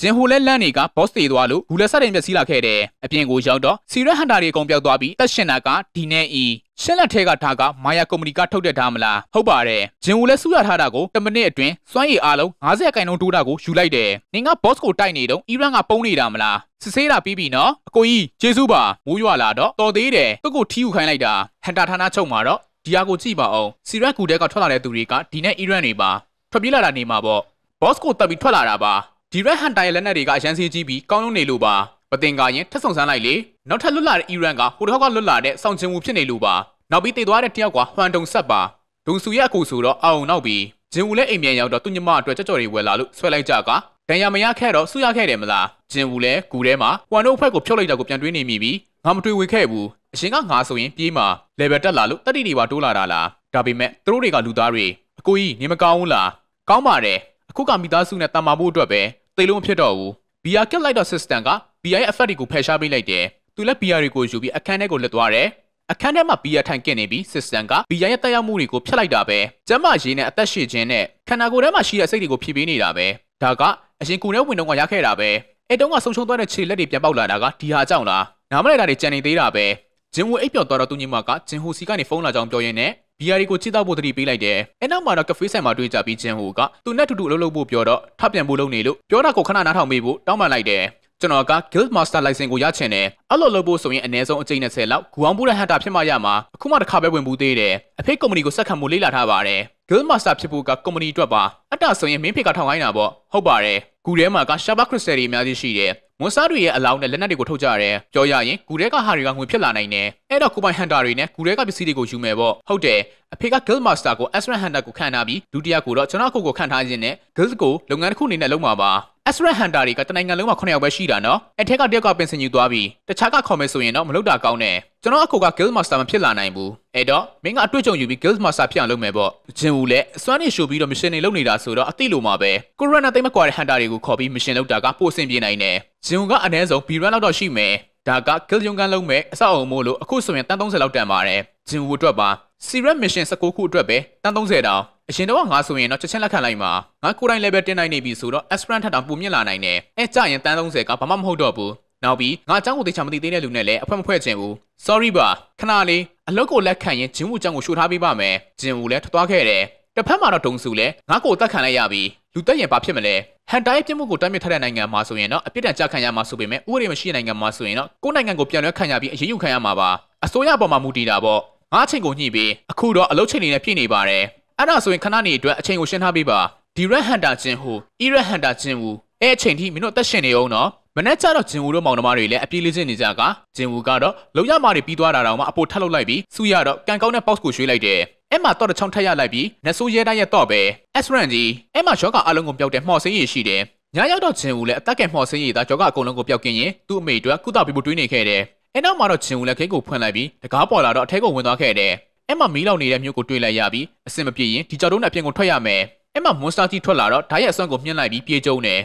ဂျင်ဟိုလဲလန်းနေကဘော့စ်တေသွားလို့ဘူးလက်ဆက်တင်ပြက်စီးလာခဲ့တယ်အပြင်ကိုရောက်တော့စီရက်ဟန်တာတွေအကုန်ပျောက်သွားပြီးတက်ရှင်နာကဒီနဲ့အီ ရှင်းလက်ထဲကထားကမာယာကုမ္ပဏီကထုတ်တဲ့ထားမလားဟုတ်ပါတယ်ဂျင်ဟိုလဲစူရထားတာကို10မိနစ်အတွင်းစွမ်းရည်အားလုံး90ရာခိုင်နှုန်းတိုးတာကိုယူလိုက်တယ်နင်ကဘော့စ်ကိုတိုက်နေတော့အီရန်ကပုံနေတာမလားစစ်ဆေးတာပြီးပြီနော်အကိုကြီးကျေးဇူးပါမိုးရွာလာတော့တော်သေးတယ်သူ့ကိုထီယူခိုင်းလိုက်တာဟန်တာဌာနချုပ်မှာတော့ဒီဟာကိုကြည့်ပါအောင်စီရက်ကူတဲကထွက်လာတဲ့သူတွေကဒီနဲ့အီရန်တွေပါထွက်ပြေးလာတာနေမှာပေါ့ဘော့စ်ကိုတက်ပြီးထွက်လာတာပါဒီရက်ဟန်တိုင်ရဲ့လက်နက်တွေကအရန်စီးကြီးပြီးကောင်းလုံးနေလို့ပါ မတင်ကာရင်ထက်ဆုံဆန်းလိုက်လေနောက်ထပ်လွတ်လာတဲ့အီရန်ကဟိုတစ်ခါကလွတ်လာတဲ့စောင့်ချင်းမှုဖြစ်နေလို့ပါနောက်ပြီးတည်သွားတဲ့တယောက်ကဟွမ်တုံဆက်ပါဒုံစုရဲ့အကူဆိုတော့အောင်နောက်ပြီးဂျင်ဝူလည်းအိမ်ပြန်ရောက်တော့သူညမအတွက်ကြော့ကြော်တွေဝယ်လာလို့ဆွဲလိုက်ကြကဒဏ်ရာမရခဲ့တော့ဆူရခဲ့တယ်မလားဂျင်ဝူလည်းကူထဲမှာဟွမ်တို့အဖက်ကိုဖြုတ်လိုက်တာကိုပြန်တွေးနေမိပြီးငါမတွေးဝေခဲ့ဘူးအရှင်ကငါဆိုရင်ပြေးမှာ level တက်လာလို့တက်တိတွေပါတိုးလာတာလားဒါပေမဲ့သူတို့တွေကလူသားတွေအကိုကြီးနေမကောင်းဘူးလားကောင်းပါတယ်အခုကမိသားစုနဲ့တမာဖို့အတွက်ပဲသိလို့မဖြစ်တော့ဘူး BR ကက်လိုက်တော့ system က BR ရဲ့ effect တွေကိုဖယ်ရှားပေးလိုက်တယ်သူလည်း BR တွေကိုယူပြီးအခန်းထဲကိုလွတ်သွားတယ်အခန်းထဲမှာ BR ထိုင်ကင်နေပြီး system က BR ရဲ့တက်ရောက်မှုတွေကိုဖျက်လိုက်တာပဲကျမ်းမာရေးနဲ့အသက်ရှည်ခြင်းနဲ့ခန္ဓာကိုယ်ထဲမှာရှိတဲ့စိတ်တွေကိုဖြည့်ပေးနေတာပဲဒါကအရင်ကူနဲ့ဝင်တော့ကရခဲ့တာပဲအဲ့တုန်းကဆုံချုံသွားတဲ့ခြေလက်တွေပြန်ပေါက်လာတာကဒီဟာကြောင့်လားနားမလဲတာတွေကြံနေသေးတာပဲဂျင်ဝူအိပ်ပျော်သွားတော့သူညီမကဂျင်ဟူစီကနေဖုန်းလာကြောင်းပြောရင်းနဲ့ဘီယာရီကိုချစ်တော့ဖို့တတိပေးလိုက်တယ်။အဲနောက်မှာတော့ကဖေးဆိုင်မှာတွေ့ကြပြီးဂျင်ဟူကသူနဲ့တူတူအလုပ်လုပ်ဖို့ပြောတော့ထပ်ပြန်ဖို့လုပ်နေလို့ပြောတာကိုခဏနားထောင်ပေးဖို့တောင်းပန်လိုက်တယ်။ ကျွန်တော်က Guild Master License ကိုရချင်တယ်။အဲ့လိုလုပ်ဖို့ဆိုရင်အနည်းဆုံးအကြိမ်20လောက်ဂူအောင်ပူတဲ့ဟန်တာဖြစ်မှရမှာအခုမှတစ်ခါပဲဝင်ဘူးသေးတယ်။အဖေကုမ္ပဏီကိုစက်ခံမှုလေ့လာထားပါတယ်။ Guild Master ဖြစ်ဖို့ကကုမ္ပဏီအတွက်ပါ။အတ္တဆိုရင်မင်းဖေကထောင်ခိုင်းတာပေါ့။ဟုတ်ပါတယ်။ဂူထဲမှာက Shabba Crystal တွေအများကြီးရှိတယ်။မွန်စတာတွေရဲ့အလောင်းနဲ့လက်နက်တွေကိုထုတ်ကြရတယ်။ပြောရရင်ဂူထဲကဟာတွေကငွေဖြစ်လာနိုင်တယ်။အဲ့တော့ကိုပိုင်ဟန်တာတွေနဲ့ဂူထဲကပစ္စည်းတွေကိုယူမယ်ပေါ့။ဟုတ်တယ်။အဖေက Guild Master ကို Astra Hunter ကိုခန့်ထားပြီးဒုတိယကိုတော့ကျွန်တော်ကိုကိုခန့်ထားခြင်းနဲ့ Guild ကိုလုပ်ငန်းတစ်ခုအနေနဲ့လုပ်မှာပါ။ Astra Hunter တွေကတနိုင်ငံလုံးမှာ9ယောက်ပဲရှိတာနော်။အထက်ကတယောက်ကပင်စင်ယူသွားပြီးတခြားကခေါ်မယ်ဆိုရင်တော့မလုပ်တာကောင်းတယ်။ကျွန်တော်အကိုက Guild Master မဖြစ်လာနိုင်ဘူး။အဲ့တော့မင်းကအတွေ့အကြုံယူပြီး Guild Master ဖြစ်အောင်လုပ်မယ်ပေါ့။ဂျင်ဝူလည်းအစွမ်းနေရှို့ပြီးတော့ mission တွေလုပ်နေတာဆိုတော့အသိလိုမှာပဲ။ကိုရိုနာသိမ့်မကွာတဲ့ Hunter တွေကိုခေါ်ပြီး mission လုပ်တာကပိုအဆင်ပြေနိုင်တယ်။ဂျင်ဝူကအနည်းဆုံး B-run လောက်တော့ရှိမယ်။ဒါက Guild ရုံးကန်းလုံးမဲ့အဆောက်အုံမို့လို့အခုဆိုရင်တန်30လောက်တန်ပါတယ်။ဂျင်ဝူအတွက်ပါ Secret Mission 19ခုအတွက်ပဲတန်30တောင် အရှင်တော့ငါဆိုရင်တော့ချက်ချင်းလက်ခံလိုက်မှာငါကိုယ်တိုင် level တင်နိုင်နေပြီဆိုတော့ Aspirant ထက်တောင်ပိုမြင့်လာနိုင်တယ်အဲကြရင်တန်30ကဘာမှမဟုတ်တော့ဘူးနောက်ပြီးငါအကြောင်းကိုသိချာမသိသေးတဲ့လူနဲ့လည်းအဖွဲမဖွဲ့ချင်ဘူး sorry ပါခဏလေးအလုပ်ကိုလက်ခံရင်ဂျင်းဝူအကြောင်းကိုရှို့ထားပေးပါမယ်ဂျင်းဝူလည်းထွက်သွားခဲ့တယ်တစ်ဖက်မှာတော့ဒုံစုလည်းငါကိုတက်ခံလိုက်ရပြီလူတက်ရင်ဘာဖြစ်မလဲဟန်တိုင်းပြစ်မှုကိုတမ်းမြစ်ထားတဲ့နိုင်ငံမှာဆိုရင်တော့အပြစ်ဒဏ်ကြခံရမှာဆိုပေမဲ့ဥပဒေမရှိတဲ့နိုင်ငံမှာဆိုရင်တော့ကိုယ်နိုင်ငံကိုပြန်လွှဲခံရပြီးအရေးယူခံရမှာပါအစိုးရပေါ်မှာမူတည်တာပေါ့ငါအချိန်ကိုညှိပြီးအခုတော့အလုပ်ချိန်နေနဲ့ပြည့်နေပါတယ် အဲ့ဒါဆိုရင်ခဏနေအတွက်အချိန်ကိုရှင်းထားပေးပါဒီရက်ဟန်တာချင်းဟူအီရက်ဟန်တာချင်းဟူအဲ့အချိန်ထိမင်းတို့တက်ရှင်နေအောင်နော်မနေ့ကျတော့ဂျင်ဝူတို့မောင်နှမတွေလည်းအပြေးလေးချင်းနေကြကဂျင်ဝူကတော့လုံရမာတွေပြီးသွားတာတော့မှအပေါ်ထပ်လုပ်လိုက်ပြီးစူရတော့ကန်ကောင်းတဲ့ box ကိုရွှေ့လိုက်တယ်အဲ့မှာတော့တစ်ချောင်းထက်ရလိုက်ပြီးနဆိုးရဲတိုင်းရဲ့တော့ပဲ S run ကြီးအဲ့မှာယောဂအလုံးကိုပျောက်တဲ့မှော်စင်းရည်ရှိတယ်ညရောက်တော့ဂျင်ဝူလည်းအသက်ကဲမှော်စင်းရည်သားယောဂအကုန်လုံးကိုပျောက်ကင်းရင်သူ့အမေအတွက်ကုသပေးဖို့တွေးနေခဲ့တယ်အဲ့နောက်မှာတော့ဂျင်ဝူလည်းခိတ်ကိုဖွင့်လိုက်ပြီးတကားပေါ်လာတော့အထဲကိုဝင်သွားခဲ့တယ် အဲ့မှာမီးလောင်နေတဲ့မြို့ကိုတွေ့လိုက်ရပြီးအစင်မပြေရင်ဒီကြောက်တုံးနဲ့အပြင်ကိုထွက်ရမယ်အဲ့မှာမွန်စတာကြီးထွက်လာတော့ဓာတ်ရဲ့အစွမ်းကိုမြှင့်လိုက်ပြီးပြေးကျုံတယ်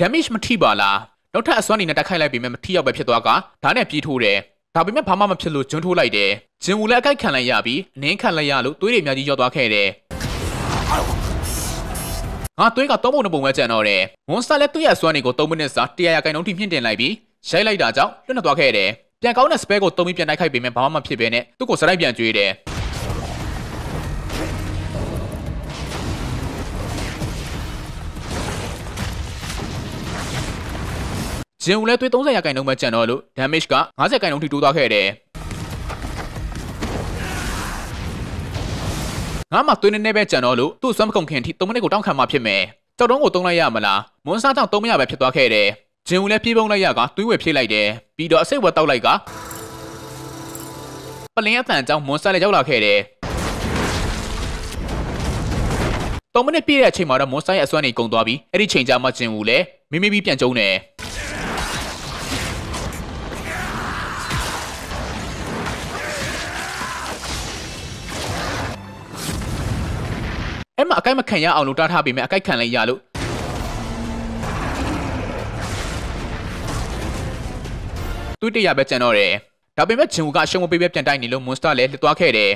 damage မထိပါလားနောက်ထပ်အစွမ်းနေနဲ့တက်ခိုက်လိုက်ပြီးမှမထိရောက်ပဲဖြစ်သွားကဓာတ်နဲ့ပြေးထိုးတယ်ဒါပေမဲ့ဘာမှမဖြစ်လို့ဂျွန်းထိုးလိုက်တယ်ဂျင်ဝူလည်းအကိုက်ခံလိုက်ရပြီးအနှင်းခံလိုက်ရလို့သွေးတွေအများကြီးရော့သွားခဲ့တယ် ငါသွေးကသုံးပုံနှစ်ပုံပဲကျန်တော့တယ်မွန်စတာလည်းသူ့ရဲ့အစွမ်းတွေကို3မိနစ်စာ100ရာခိုင်နှုန်းထိမြင့်တင်လိုက်ပြီးရိုက်လိုက်တာကြောင့်လွတ်နေသွားခဲ့တယ်ပြန်ကောင်းတဲ့ spell ကိုသုံးပြီးပြန်တိုက်ခိုက်ပေမဲ့ဘာမှမဖြစ်ဘဲနဲ့သူ့ကိုစရိုက်ပြန်ကျွေးတယ်ဂျင်ဦးလည်းသွေး30ရာခိုင်နှုန်းပဲကျန်တော့လို့ damage က50ရာခိုင်နှုန်းထိတိုးသွားခဲ့တယ် ငါမှသွေးနေနေပဲကြံတော့လို့သူ့စွမ်းမကုန်ခင်ထိ3မိနစ်ကိုတောင်းခံမှဖြစ်မယ်။ကြောက်တုံးကိုတုံးလိုက်ရမလား။မွန်စတာကြောင့်3မိနစ်ပဲဖြစ်သွားခဲ့တယ်။ဂျင်ဦးလည်းပြေးပုံလိုက်ရကသွေးဝယ်ဖြည့်လိုက်တယ်။ပြီးတော့အစိတ်ဝက်တောက်လိုက်ကပလင်းအတန်ကြောင့်မွန်စတာလည်းရောက်လာခဲ့တယ်။3မိနစ်ပြည့်တဲ့အချိန်မှာတော့မွန်စတာရဲ့အစွမ်းတွေကုန်သွားပြီးအဲ့ဒီချိန်ကျမှဂျင်ဦးလည်းမိမိပြီးပြန်ကျုံတယ်။ ကိုက်မခံရအောင်လို့တားထားပေးမယ်အကိုက်ခံလိုက်ရလို့သူတရပဲကြံတော့တယ်ဒါပေမဲ့ဂျင်ဝူကအရှုံးမပေးပဲပြန်တိုက်နေလို့မွန်စတာလည်းလှစ်သွားခဲ့တယ်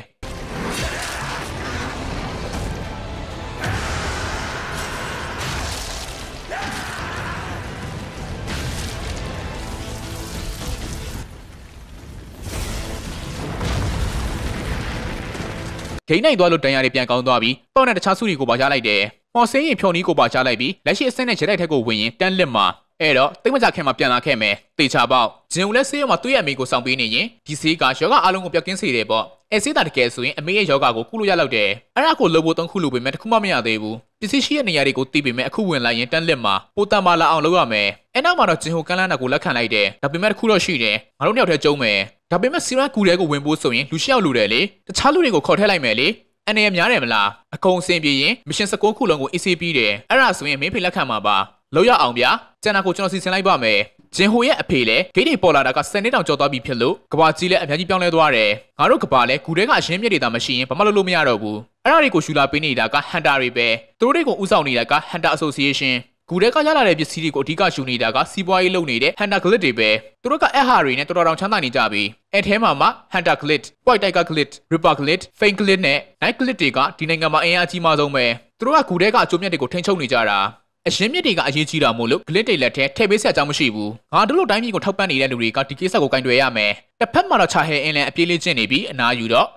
ဂိမ်းနိုင်သွားလို့တန်ရာတွေပြန်ကောင်းသွားပြီးတော့နဲ့တခြားစုတွေကိုပါရလိုက်တယ်။မော်စင်းရင်ဖြော်နီးကိုပါချလိုက်ပြီးလက်ရှိအဆင့်နဲ့ရဲတိုက်ထက်ကိုဝင်ရင်တန်းလက်မှာအဲ့တော့တိတ်မကြခင်မှာပြန်လာခဲ့မယ်တေချာပေါက်ဂျင်ဦးလည်းဆေးရုံမှာသူ့ရဲ့အမေကိုဆောင်ပေးနေရင်ဒီဆေးကယောဂအားလုံးကိုပျောက်ကင်းစေတယ်ပေါ့အဲဆေးတာတကယ်ဆိုရင်အမေရဲ့ယောဂကိုကုလို့ရလောက်တယ်အဲ့ဒါကိုလုပ်ဖို့သုံးခုလိုပေမဲ့တစ်ခုမှမရသေးဘူး ပစ္စည်းရှိတဲ့နေရာတွေကိုတီးပေမဲ့အခုဝင်လိုက်ရင်တန်းလက်မှာပိုတန်မာလာအောင်လုပ်ရမယ်အဲ့နောက်မှာတော့ဂျင်ဟိုကန်လန်းတာကိုလက်ခံလိုက်တယ်ဒါပေမဲ့တစ်ခုတော့ရှိတယ်ငါတို့နှစ်ယောက်တည်းကျုံးမယ်ဒါပေမဲ့စီရန်ကူတဲကိုဝင်ဖို့ဆိုရင်လူရှောက်လူတယ်လေတခြားလူတွေကိုခေါ်ထည့်လိုက်မယ်လေအနေရများတယ်မလားအကုန်အဆင်ပြေရင်မရှင်16ခုလုံးကို AC ပြီးတယ်အဲ့ဒါဆိုရင်မင်းဖေလက်ခံမှာပါလောက်ရအောင်ဗျာကျန်တာကိုကျွန်တော်စီစဉ်လိုက်ပါမယ် ဂျင်ဟိုရဲ့အဖေလည်းဂိတ်တွေပေါ်လာတာကစနေတောင်ကြော်သွားပြီဖြစ်လို့ကဘာကြီးလည်းအများကြီးပြောင်းလဲသွားတယ်ငါတို့ကဘာလည်းဂူထဲကအရှင်းမြစ်တွေသာမရှိရင်ဘာမှလုပ်လို့မရတော့ဘူးအဲ့ဒါတွေကိုရှူလာပေးနေတာကဟန်တာတွေပဲသူတို့တွေကိုဥဆောင်နေတာကဟန်တာ Association ဂူထဲကရလာတဲ့ပစ္စည်းတွေကိုအဓိကရှူနေတာကစီးပွားရေးလုပ်နေတဲ့ Hunter Glit တွေပဲသူတို့ကအဟာတွေနဲ့တော်တော်တောင်ချမ်းသာနေကြပြီအဲထဲမှာမှ Hunter Glit, White Tiger Glit, Ripper Glit, Fang Glit နဲ့ Night Glit တွေကဒီနိုင်ငံမှာအင်အားအကြီးမားဆုံးပဲသူတို့ကဂူထဲကအကျိုးမြတ်တွေကိုထိန်းချုပ်နေကြတာ အရှင်းမြစ်တွေကအရေးကြီးတာမို့လို့ glit တွေလက်ထဲထည့်ပေးစရာအကြောင်းမရှိဘူး။ငါတို့လိုတိုင်းပြည်ကိုထောက်ပံ့နေတဲ့လူတွေကဒီကိစ္စကိုကင်တွယ်ရမယ်။တစ်ဖက်မှာတော့ချာဟဲအင်းလည်းအပြေးလေးကျင့်နေပြီးအနာယူတော့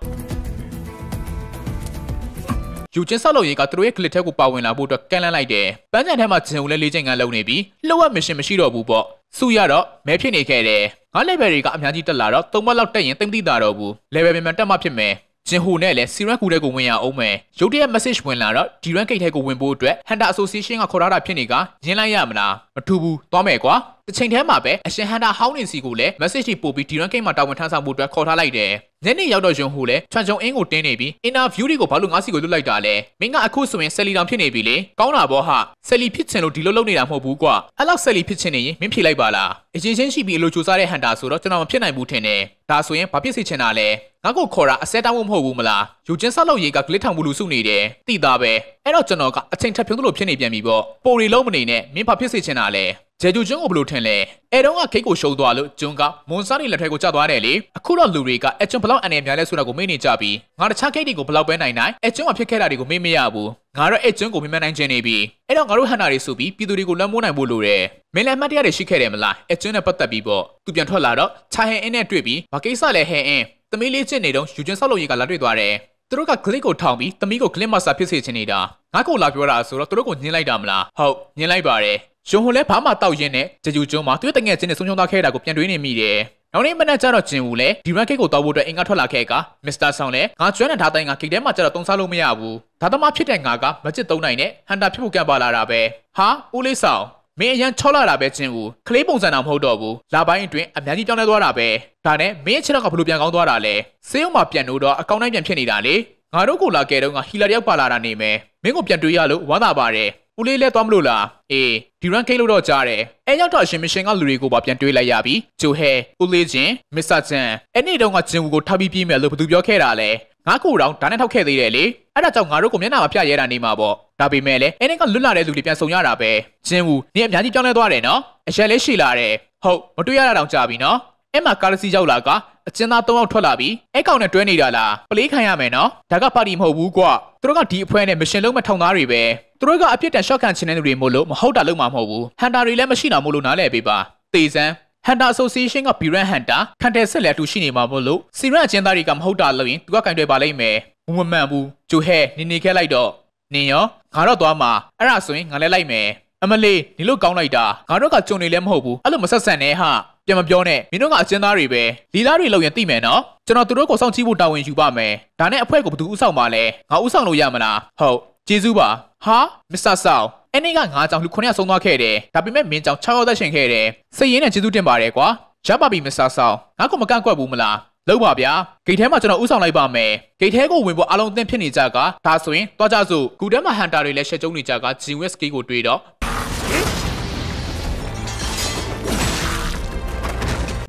ယူချင်းဆောက်လုပ်ရေးကသူတို့ရဲ့ glit ထဲကိုပါဝင်လာဖို့အတွက်ကန်လန်းလိုက်တယ်။ပန်းချန်ထဲမှာဂျင်ဦးလည်းလေးချိန်ကလုံနေပြီးလှုပ်ဝက်မရှင်မရှိတော့ဘူးပေါ့။စုရတော့မဲဖြစ်နေခဲ့တယ်။ငါ level တွေကအများကြီးတက်လာတော့သုံးဘက်လောက်တက်ရင်တိမ့်တိတာတော့ဘူး။ level ပြန်ပြန်တက်မှဖြစ်မယ်။ ဂျင်ဟိုနဲ့လည်းစီရန်ကူတဲ့ကိုဝင်ရအောင်မယ်ရုတ်တရက် message ဝင်လာတော့ဒီရန်ဂိတ်ထဲကိုဝင်ဖို့အတွက် Hunter Association ကခေါ်ထားတာဖြစ်နေကရင်းလိုက်ရမလားမထူဘူးသွားမယ်ကွာတစ်ချိန်တည်းမှာပဲအရှင် Hunter ဟောင်းနေစီကိုလည်း message တွေပို့ပြီးဒီရန်ဂိတ်မှာတာဝန်ထမ်းဆောင်ဖို့အတွက်ခေါ်ထားလိုက်တယ်ညနေရောက်တော့ယွန်ဟိုလည်းချွန်ချုံအင်းကိုတင်းနေပြီး interview တွေကိုဘာလို့ငါးစီကိုလွတ်လိုက်တာလဲမင်းကအခုဆိုရင်ဆယ်လီတောင်ဖြစ်နေပြီလေကောင်းတာဗောဟာဆယ်လီဖြစ်ချင်လို့ဒီလိုလုပ်နေတာမဟုတ်ဘူးကွာအဲ့လောက်ဆယ်လီဖြစ်ချင်နေရင်မင်းဖြေလိုက်ပါလားအချင်းချင်းရှိပြီးအလိုကြိုးစားတဲ့ဟန်တာဆိုတော့ကျွန်တော်မဖြစ်နိုင်ဘူးထင်တယ် ဒါဆိုရင်ဘာဖြစ်စေချင်တာလဲငါ့ကိုခေါ်တာအစဲတောင်းမဟုတ်ဘူးမလားယူချင်းဆောက်လို့ရေးကဂလစ်ထောင်ဘူးလူစုနေတယ်တိသားပဲအဲ့တော့ကျွန်တော်ကအချိန်ထပ်ဖြုံးသလိုဖြစ်နေပြန်ပြီပေါ့ပိုရီလုံးမနေနဲ့မင်းဘာဖြစ်စေချင်တာလဲ ဂျေဂျူကျွန်းကိုဘယ်လိုထင်လဲအဲတုန်းကခိတ်ကိုရှုံးသွားလို့ကျွန်းကမွန်စားတွေလက်ထက်ကိုကျသွားတယ်လေအခုတော့လူတွေကအဲကျွန်းဘလောက်အနေများလဲဆိုတာကိုမေ့နေကြပြီငါတခြားခိတ်တွေကိုဘလောက်ပဲနိုင်နိုင်အဲကျွန်းမှာဖြစ်ခဲ့တာတွေကိုမေ့မရဘူးငါတော့အဲကျွန်းကိုမမှန်နိုင်ချင်နေပြီအဲ့တော့ငါတို့ဟန်နာတွေဆိုပြီးပြည်သူတွေကိုလွှမ်းမိုးနိုင်ဖို့လိုတယ်မင်းလည်းမှတ်တရတွေရှိခဲ့တယ်မလားအဲကျွန်းနဲ့ပတ်သက်ပြီးပေါ့သူပြန်ထွက်လာတော့ချာဟင်အင်းနဲ့တွေ့ပြီးဘာကိစ္စလဲဟဲအင်းသမီးလေးချစ်နေတော့ယူကျွန်းဆောက်လို့ရေကလာတွေ့သွားတယ်သူတို့က click ကိုထောင်ပြီးသမီးကို click master ဖြစ်စေချင်နေတာငါ့ကိုလာပြောတာဆိုတော့သူတို့ကိုညှင်းလိုက်တာမလားဟုတ်ညှင်းလိုက်ပါတယ် ဂျွန်ဟိုလည်းဘာမှတောက်ရင်းနဲ့ဂျဂျူကျွန်းမှာသူ့တငယ်ချင်းနဲ့ဆုံးရှုံးသွားခဲ့တာကိုပြန်တွေးနေမိတယ်နောက်နေ့မနက်ကျတော့ဂျင်ဦးလည်းဒီရန်ကိတ်ကိုတောက်ဖို့အတွက်အင်္ဂါထွက်လာခဲ့ကမစ္စတာဆောင်လည်းငါကျွမ်းတဲ့ဓာတ်တိုင်းကကိတ်ထဲမှာကျတော့တုံးစားလို့မရဘူးဓာတ်သမားဖြစ်တဲ့ငါကမချစ်သုံးနိုင်နဲ့ဟန်တာဖြစ်ဖို့ကံပါလာတာပဲဟာဦးလေးဆောင်မင်းအရန်ချောလာတာပဲချင်းဦးကလေးပုံစံတော့မဟုတ်တော့ဘူးလာပိုင်းအတွင်းအများကြီးပြောင်းလဲသွားတာပဲဒါနဲ့မင်းရဲ့ခြေထောက်ကဘလို့ပြန်ကောင်းသွားတာလဲဆေးရုံမှာပြန်လို့တော့အကောင့်တိုင်းပြန်ဖြစ်နေတာလေငါတို့ကိုလာခဲ့တော့ငါဟီလာတယောက်ပါလာတာနေမယ်မင်းကိုပြန်တွေးရလို့ဝမ်းသာပါတယ် ဦးလေးလည်းသွားမလို့လားအေးဒီရန်ကိတ်လို့တော့ကြားတယ်အဲရောက်တော့ရှင်မရှင်ကလူတွေကိုပါပြန်တွေးလိုက်ရပြီဂျိုဟဲဦးလေးချင်းမစ္စတာချန်အဲ့နေ့တုန်းကဂျင်ဦးကိုထားပြီးပြေးမယ်လို့ဘသူပြောခဲ့တာလဲငါကိုတော့ဓာတ်နဲ့ထောက်ခဲ့သေးတယ်လေအဲ့ဒါကြောင့်ငါတို့ကိုမျက်နှာမပြရဲတာနေမှာပေါ့ဒါပေမဲ့လည်းအဲ့ဒီကလွတ်လာတဲ့လူတွေပြန်ဆုံရတာပဲဂျင်ဦးနေအများကြီးပြောင်းလဲသွားတယ်နော်အရက်လေးရှိလာတယ်ဟုတ်မတွေ့ရတာတောင်ကြာပြီနော် အဲ့မှာကားစီရောက်လာကအကျဉ်းသား၃ယောက်ထွက်လာပြီးအဲ့ကောင်နဲ့တွဲနေတာလားပလေးခံရမယ်နော်ဒါကပါတီမဟုတ်ဘူးကွာသူတို့ကဒီအဖွဲနဲ့မရှင်လုံးမထောင်သားတွေပဲသူတို့ကအပြစ်တန်ရှော့ကန်ချင်တဲ့လူတွေမို့လို့မဟုတ်တာလုံးမှာမဟုတ်ဘူးဟန်တာတွေလည်းမရှိတာမို့လို့နားလည်ပေးပါတေစမ်းဟန်တာ Association က Biran Hunter ခန်တယ်ဆက်လက်တူရှိနေမှာမို့လို့စီရန်အကျဉ်းသားတွေကမဟုတ်တာလို့ရင်သူကကင်တွယ်ပါလိမ့်မယ်မမမှန်ဘူးဂျိုဟဲနေနေခဲလိုက်တော့နင်ရောငါတော့သွားမှာအဲ့ဒါဆိုရင်ငါလည်းလိုက်မယ်အမလေးနေလို့ကောင်းလိုက်တာငါတို့ကကြုံနေလည်းမဟုတ်ဘူးအဲ့လိုမဆက်ဆံနဲ့ဟာ ပြန်မပြောနဲ့မင်းတို့ကအကျဉ်းသားတွေပဲလီလာတွေလောက်ရင်သိမယ်နော်ကျွန်တော်တို့ကိုစောင့်ကြည့်ဖို့တာဝန်ယူပါမယ်ဒါနဲ့အဖွဲကိုဘယ်သူဥဆောင်ပါလဲငါဥဆောင်လို့ရမလားဟုတ်ကျေးဇူးပါဟာမစ္စတာဆောင်းအဲ့နေ့ကငါကြောင့်လူ9ယောက်ဆုံးသွားခဲ့တယ်ဒါပေမဲ့မင်းကြောင့်6ယောက်သက်ရှင်ခဲ့တယ်စိတ်ရင်းနဲ့ကျေးဇူးတင်ပါတယ်ကွာရပါပြီမစ္စတာဆောင်းငါကမကန့်ကွက်ဘူးမလားလောက်ပါဗျာဂိတ်ထဲမှာကျွန်တော်ဥဆောင်လိုက်ပါမယ်ဂိတ်ထဲကိုဝင်ဖို့အလုံးအသင့်ဖြစ်နေကြကဒါဆိုရင်တွားကြစို့ဂူထဲမှာဟန်တာတွေလည်းရှက်ကျုံနေကြကဂျင်ဝက်စကီကိုတွေ့တော့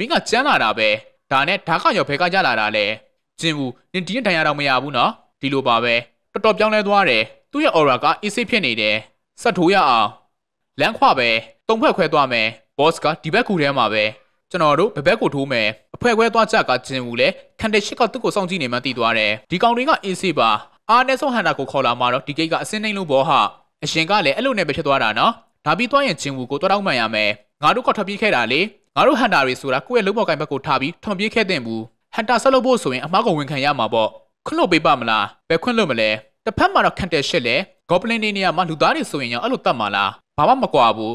မင်းကကြမ်းလာတာပဲဒါနဲ့ဓာကရောဘဲကကြလာတာလဲဂျင်ဘူးနင်ဒီရင်တန်ရတော့မရဘူးနော်ဒီလိုပါပဲတော်တော်ပြောင်းလဲသွားတယ်သူ့ရဲ့ aura ကအေးစိဖြစ်နေတယ်ဆက်ထိုးရအောင်လမ်းခွပဲတုံဖွဲ့ခွဲသွားမယ် boss ကဒီဘက်ကူထဲမှာပဲကျွန်တော်တို့ဘဘက်ကိုထိုးမယ်အဖွဲခွဲသွားကြကဂျင်ဘူးလေခန်တဲ့ရှစ်ကသူ့ကိုစောင့်ကြည့်နေမှတည်သွားတယ်ဒီကောင်တွေကအေးစိပါအားနဲ့ဆုံးဟန်တာကိုခေါ်လာမှတော့ဒီကိတ်ကအစင်းနှိမ့်လို့ဘောဟာအရှင်ကလည်းအဲ့လိုနဲ့ပဲဖြစ်သွားတာနော်ဒါပြီးသွားရင်ဂျင်ဘူးကိုတော်တော်မှန်ရမယ်ငါတို့ကထွက်ပြေးခဲ့တာလေ ငါတို့ဟန်တာတွေဆိုတာကိုယ့်ရဲ့လုံးပေါ်ကိုင်ဘက်ကိုထားပြီးထွန်ပြေးခဲ့တဲ့ဘူးဟန်တာဆက်လုပ်ဖို့ဆိုရင်အမားကိုဝင်ခံရမှာပေါ့ခွင့်လို့ပေးပါမလားဘယ်ခွင့်လို့မလဲတစ်ဖက်မှာတော့ခန်တဲ့ရှစ်လေဂေါပလင်တွေနေရာမှာလူသားတွေဆိုရင်ရောအဲ့လိုတတ်မှာလားဘာမှမကွာဘူး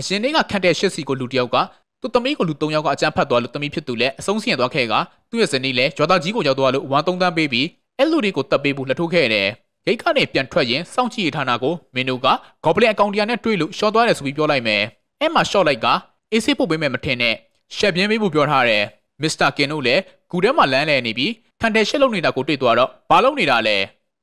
အရှင်လေးကခန့်တဲ့ရှစ်စီကိုလူတစ်ယောက်ကသူ့သမီးကိုလူ၃ယောက်ကအကြမ်းဖက်သွားလို့သမီးဖြစ်သူလည်းအဆုံးစီရင်သွားခဲ့ကသူ့ရဲ့ဇနီးလည်းဂျော်သားကြီးကိုရောက်သွားလို့ဝမ်သုံးတန်းပေးပြီးအဲ့လူတွေကိုတပ်ပေးဖို့လှထိုးခဲ့တယ်ဂိတ်ကနေပြန်ထွက်ရင်စောင့်ကြည့်ရဌာနကိုမင်းတို့ကဂေါဘလင်အကောင့်တရားနဲ့တွေ့လို့ရှော့သွားတယ်ဆိုပြီးပြောလိုက်မယ်အဲ့မှာရှော့လိုက်က အေးဆေးပို့ပေးမယ်မထင်နဲ့ရှက်ပြင်းပေးဖို့ပြောထားတယ်မစ္စတာကင်တို့လည်းကူထဲမှာလမ်းလဲနေပြီးခန်တယ်ရှစ်လုံးနေတာကိုတွေ့သွားတော့ဘာလုံးနေတာလဲ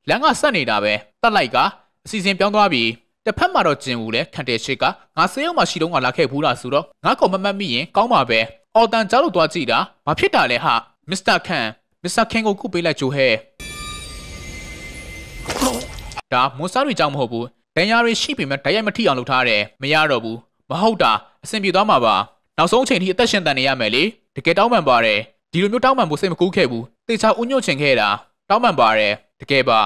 လမ်းကဆက်နေတာပဲတတ်လိုက်ကအစီအစဉ်ပြောင်းသွားပြီးတစ်ဖက်မှာတော့ဂျင်ဦးလည်းခန်တယ်ရှစ်ကငါစေးရုံမှာရှိတော့ငါလာခဲ့ဘူးလားဆိုတော့ငါကောင်မမတ်မိရင်ကောင်းပါပဲအော်တန်ကြားလို့သွားကြည့်တာဘာဖြစ်တာလဲဟာမစ္စတာခန်မစ္စတာခန်ကိုခုပေးလိုက်ကြိုဟဲ့ဒါမွန်စတာတွေကြောင့်မဟုတ်ဘူးဒဏ်ရာတွေရှိပေမဲ့တိုက်ရိုက်မထိအောင်လုပ်ထားတယ်မရတော့ဘူး မဟုတ်တာအဆင်ပြေသွားမှာပါနောက်ဆုံးအချိန်ထိအသက်ရှင်တန်နေရမယ်လေတကယ်တောင်းပန်ပါတယ်ဒီလိုမျိုးတောင်းပန်ဖို့စိတ်မကူးခဲ့ဘူးတေချာဥညွတ်ချင်ခဲ့တာတောင်းပန်ပါတယ်တကယ်ပါ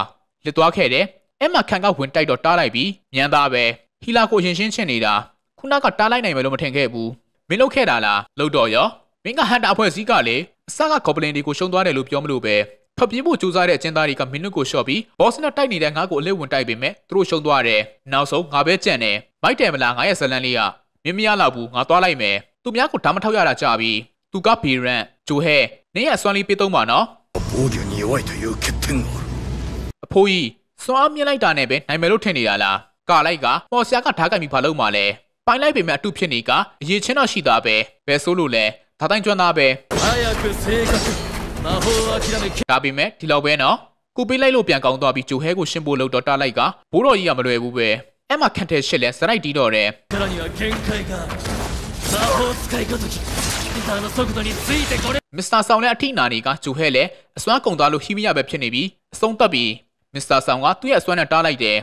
လစ်သွားခဲ့တယ်အဲ့မှာခံကဝင်တိုက်တော့တားလိုက်ပြီးမြန်သားပဲဟီလာကိုရင်ရှင်းချင်နေတာခုနကတားလိုက်နိုင်မယ်လို့မထင်ခဲ့ဘူးမင်းလုပ်ခဲ့တာလားလုပ်တော့ရောမင်းကဟန်တာအဖွဲ့စည်းကလေအစကကော်ပလင်တွေကိုရှုံသွားတယ်လို့ပြောမလို့ပဲဖပြေးဖို့ကြိုးစားတဲ့အကျဉ်းသားတွေကမင်းတို့ကိုရှော့ပြီးဘော့စနဲ့တိုက်နေတဲ့ငါ့ကိုအလေးဝင်တိုက်ပေမဲ့သူတို့ရှုံသွားတယ်နောက်ဆုံးငါပဲကြံ့တယ် မိုက်တယ်မလားငါရဲ့ဇလန်လေးကမင်းမရတော့ဘူးငါသွားလိုက်မယ်သူများကိုဓာမထောက်ရတာကြာပြီသူကဘီရန်ဂျိုဟဲနင်းရဲ့စွမ်းလေးပေးသုံးပါနော်အဖိုးကြီးညီဝိုက်တယူကတင်ကိုအဖိုးကြီးစွမ်းအမြင်လိုက်တာနဲ့ပဲနိုင်မယ်လို့ထင်နေတာလားကာလိုက်ကမော်ဆရာကဓာတ်ကန်ပြီးဘာလုပ်မှလဲပိုင်လိုက်ပေမဲ့အတုဖြစ်နေကအရေးချင်းတော့ရှိတာပဲဘယ်ဆိုလို့လဲဒါတိုင်းကျွမ်းသားပဲဒါပေမဲ့ဒီလောက်ပဲနော်ကိုပေးလိုက်လို့ပြန်ကောင်းသွားပြီးဂျိုဟဲကိုရှင်းဖို့လို့တော့တားလိုက်ကဘိုးတော်ကြီးကမလွယ်ဘူးပဲ အဲ့မှာခန့်တဲ့ရှစ်လဲစရိုက်တီးတော့တယ် 力には限界がある魔法使いごときスピターの速度についてこれ မစ္စတာဆောင်လည်းအထိနာနေကဂျိုဟဲလဲအစွမ်းကုန်သွားလို့ဟီမရပဲဖြစ်နေပြီးအဆုံးတက်ပြီးမစ္စတာဆောင်ကသူ့ရဲ့အစွမ်းနဲ့တားလိုက်တယ်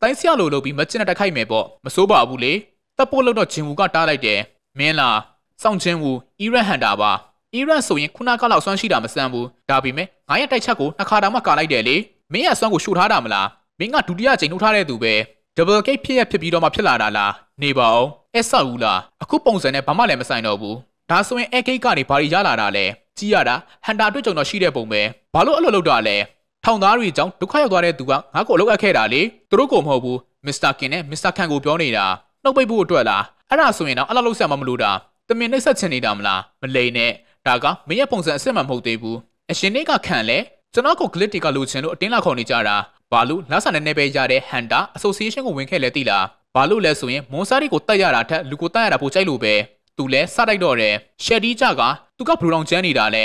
တိုင်းဆရာလိုလုပ်ပြီးမကျင်တဲ့တိုက်ခိုက်မယ်ပေါ့မစိုးပါဘူးလေတပ်ပို့လို့တော့ဂျင်ဝူကတားလိုက်တယ်မင်းလားစောင့်ချင်းဝူအီရန်ဟန်တာပါအီရန်ဆိုရင်ခုနကလောက်စွမ်းရှိတာမဆန်းဘူးဒါပေမဲ့ငါရဲ့တိုက်ချက်ကိုနှစ်ခါတောင်မှကာလိုက်တယ်လေ မင်းရဲ့အစွမ်းကိုရှူထားတာမလားမင်းကဒုတိယချိန်နှုတ်ထားတဲ့သူပဲ double gate ဖြစ်ရဖြစ်ပြီးတော့မှဖြစ်လာတာလားနေပါအောင်အဲ့ဆောက်ဘူးလားအခုပုံစံနဲ့ဘာမှလည်းမဆိုင်တော့ဘူးဒါဆိုရင် A gate ကနေဘာတွေရလာတာလဲကြီးရတာဟန်တာတွေ့ကြုံတော့ရှိတဲ့ပုံပဲဘာလို့အဲ့လိုလုပ်တာလဲထောင်သားတွေကြောင့်ဒုက္ခရောက်သွားတဲ့သူကငါ့ကိုအလုပ်အပ်ခဲ့တာလေသူတို့ကိုမဟုတ်ဘူးမစ္စတာကင်နဲ့မစ္စတာခန်ကိုပြောနေတာနှုတ်ပိတ်ဖို့အတွက်လားအဲ့ဒါဆိုရင်တော့အဲ့လိုလုပ်ဆက်မှမလို့တာတမင်နှိပ်ဆက်ချင်နေတာမလားမလိန်နဲ့ဒါကမင်းရဲ့ပုံစံအစ်စ်မှမဟုတ်သေးဘူးအရှင်နေကခံလဲ ကျွန်တော်ကို glit တွေကလိုချင်လို့အတင်းလာခေါ်နေကြတာဘာလို့လက်ဆန်နဲ့နဲ့ပဲရတဲ့ Hunter Association ကိုဝင်ခဲ့လဲသိလားဘာလို့လဲဆိုရင်မွန်စာရီကိုတတ်ရတာထက်လူကိုတတ်ရတာပိုကြိုက်လို့ပဲသူလဲစတိုက်တော့တယ်ရှယ်ဒီကြကသူကဘလူးတောင်ကျန်းနေတာလဲ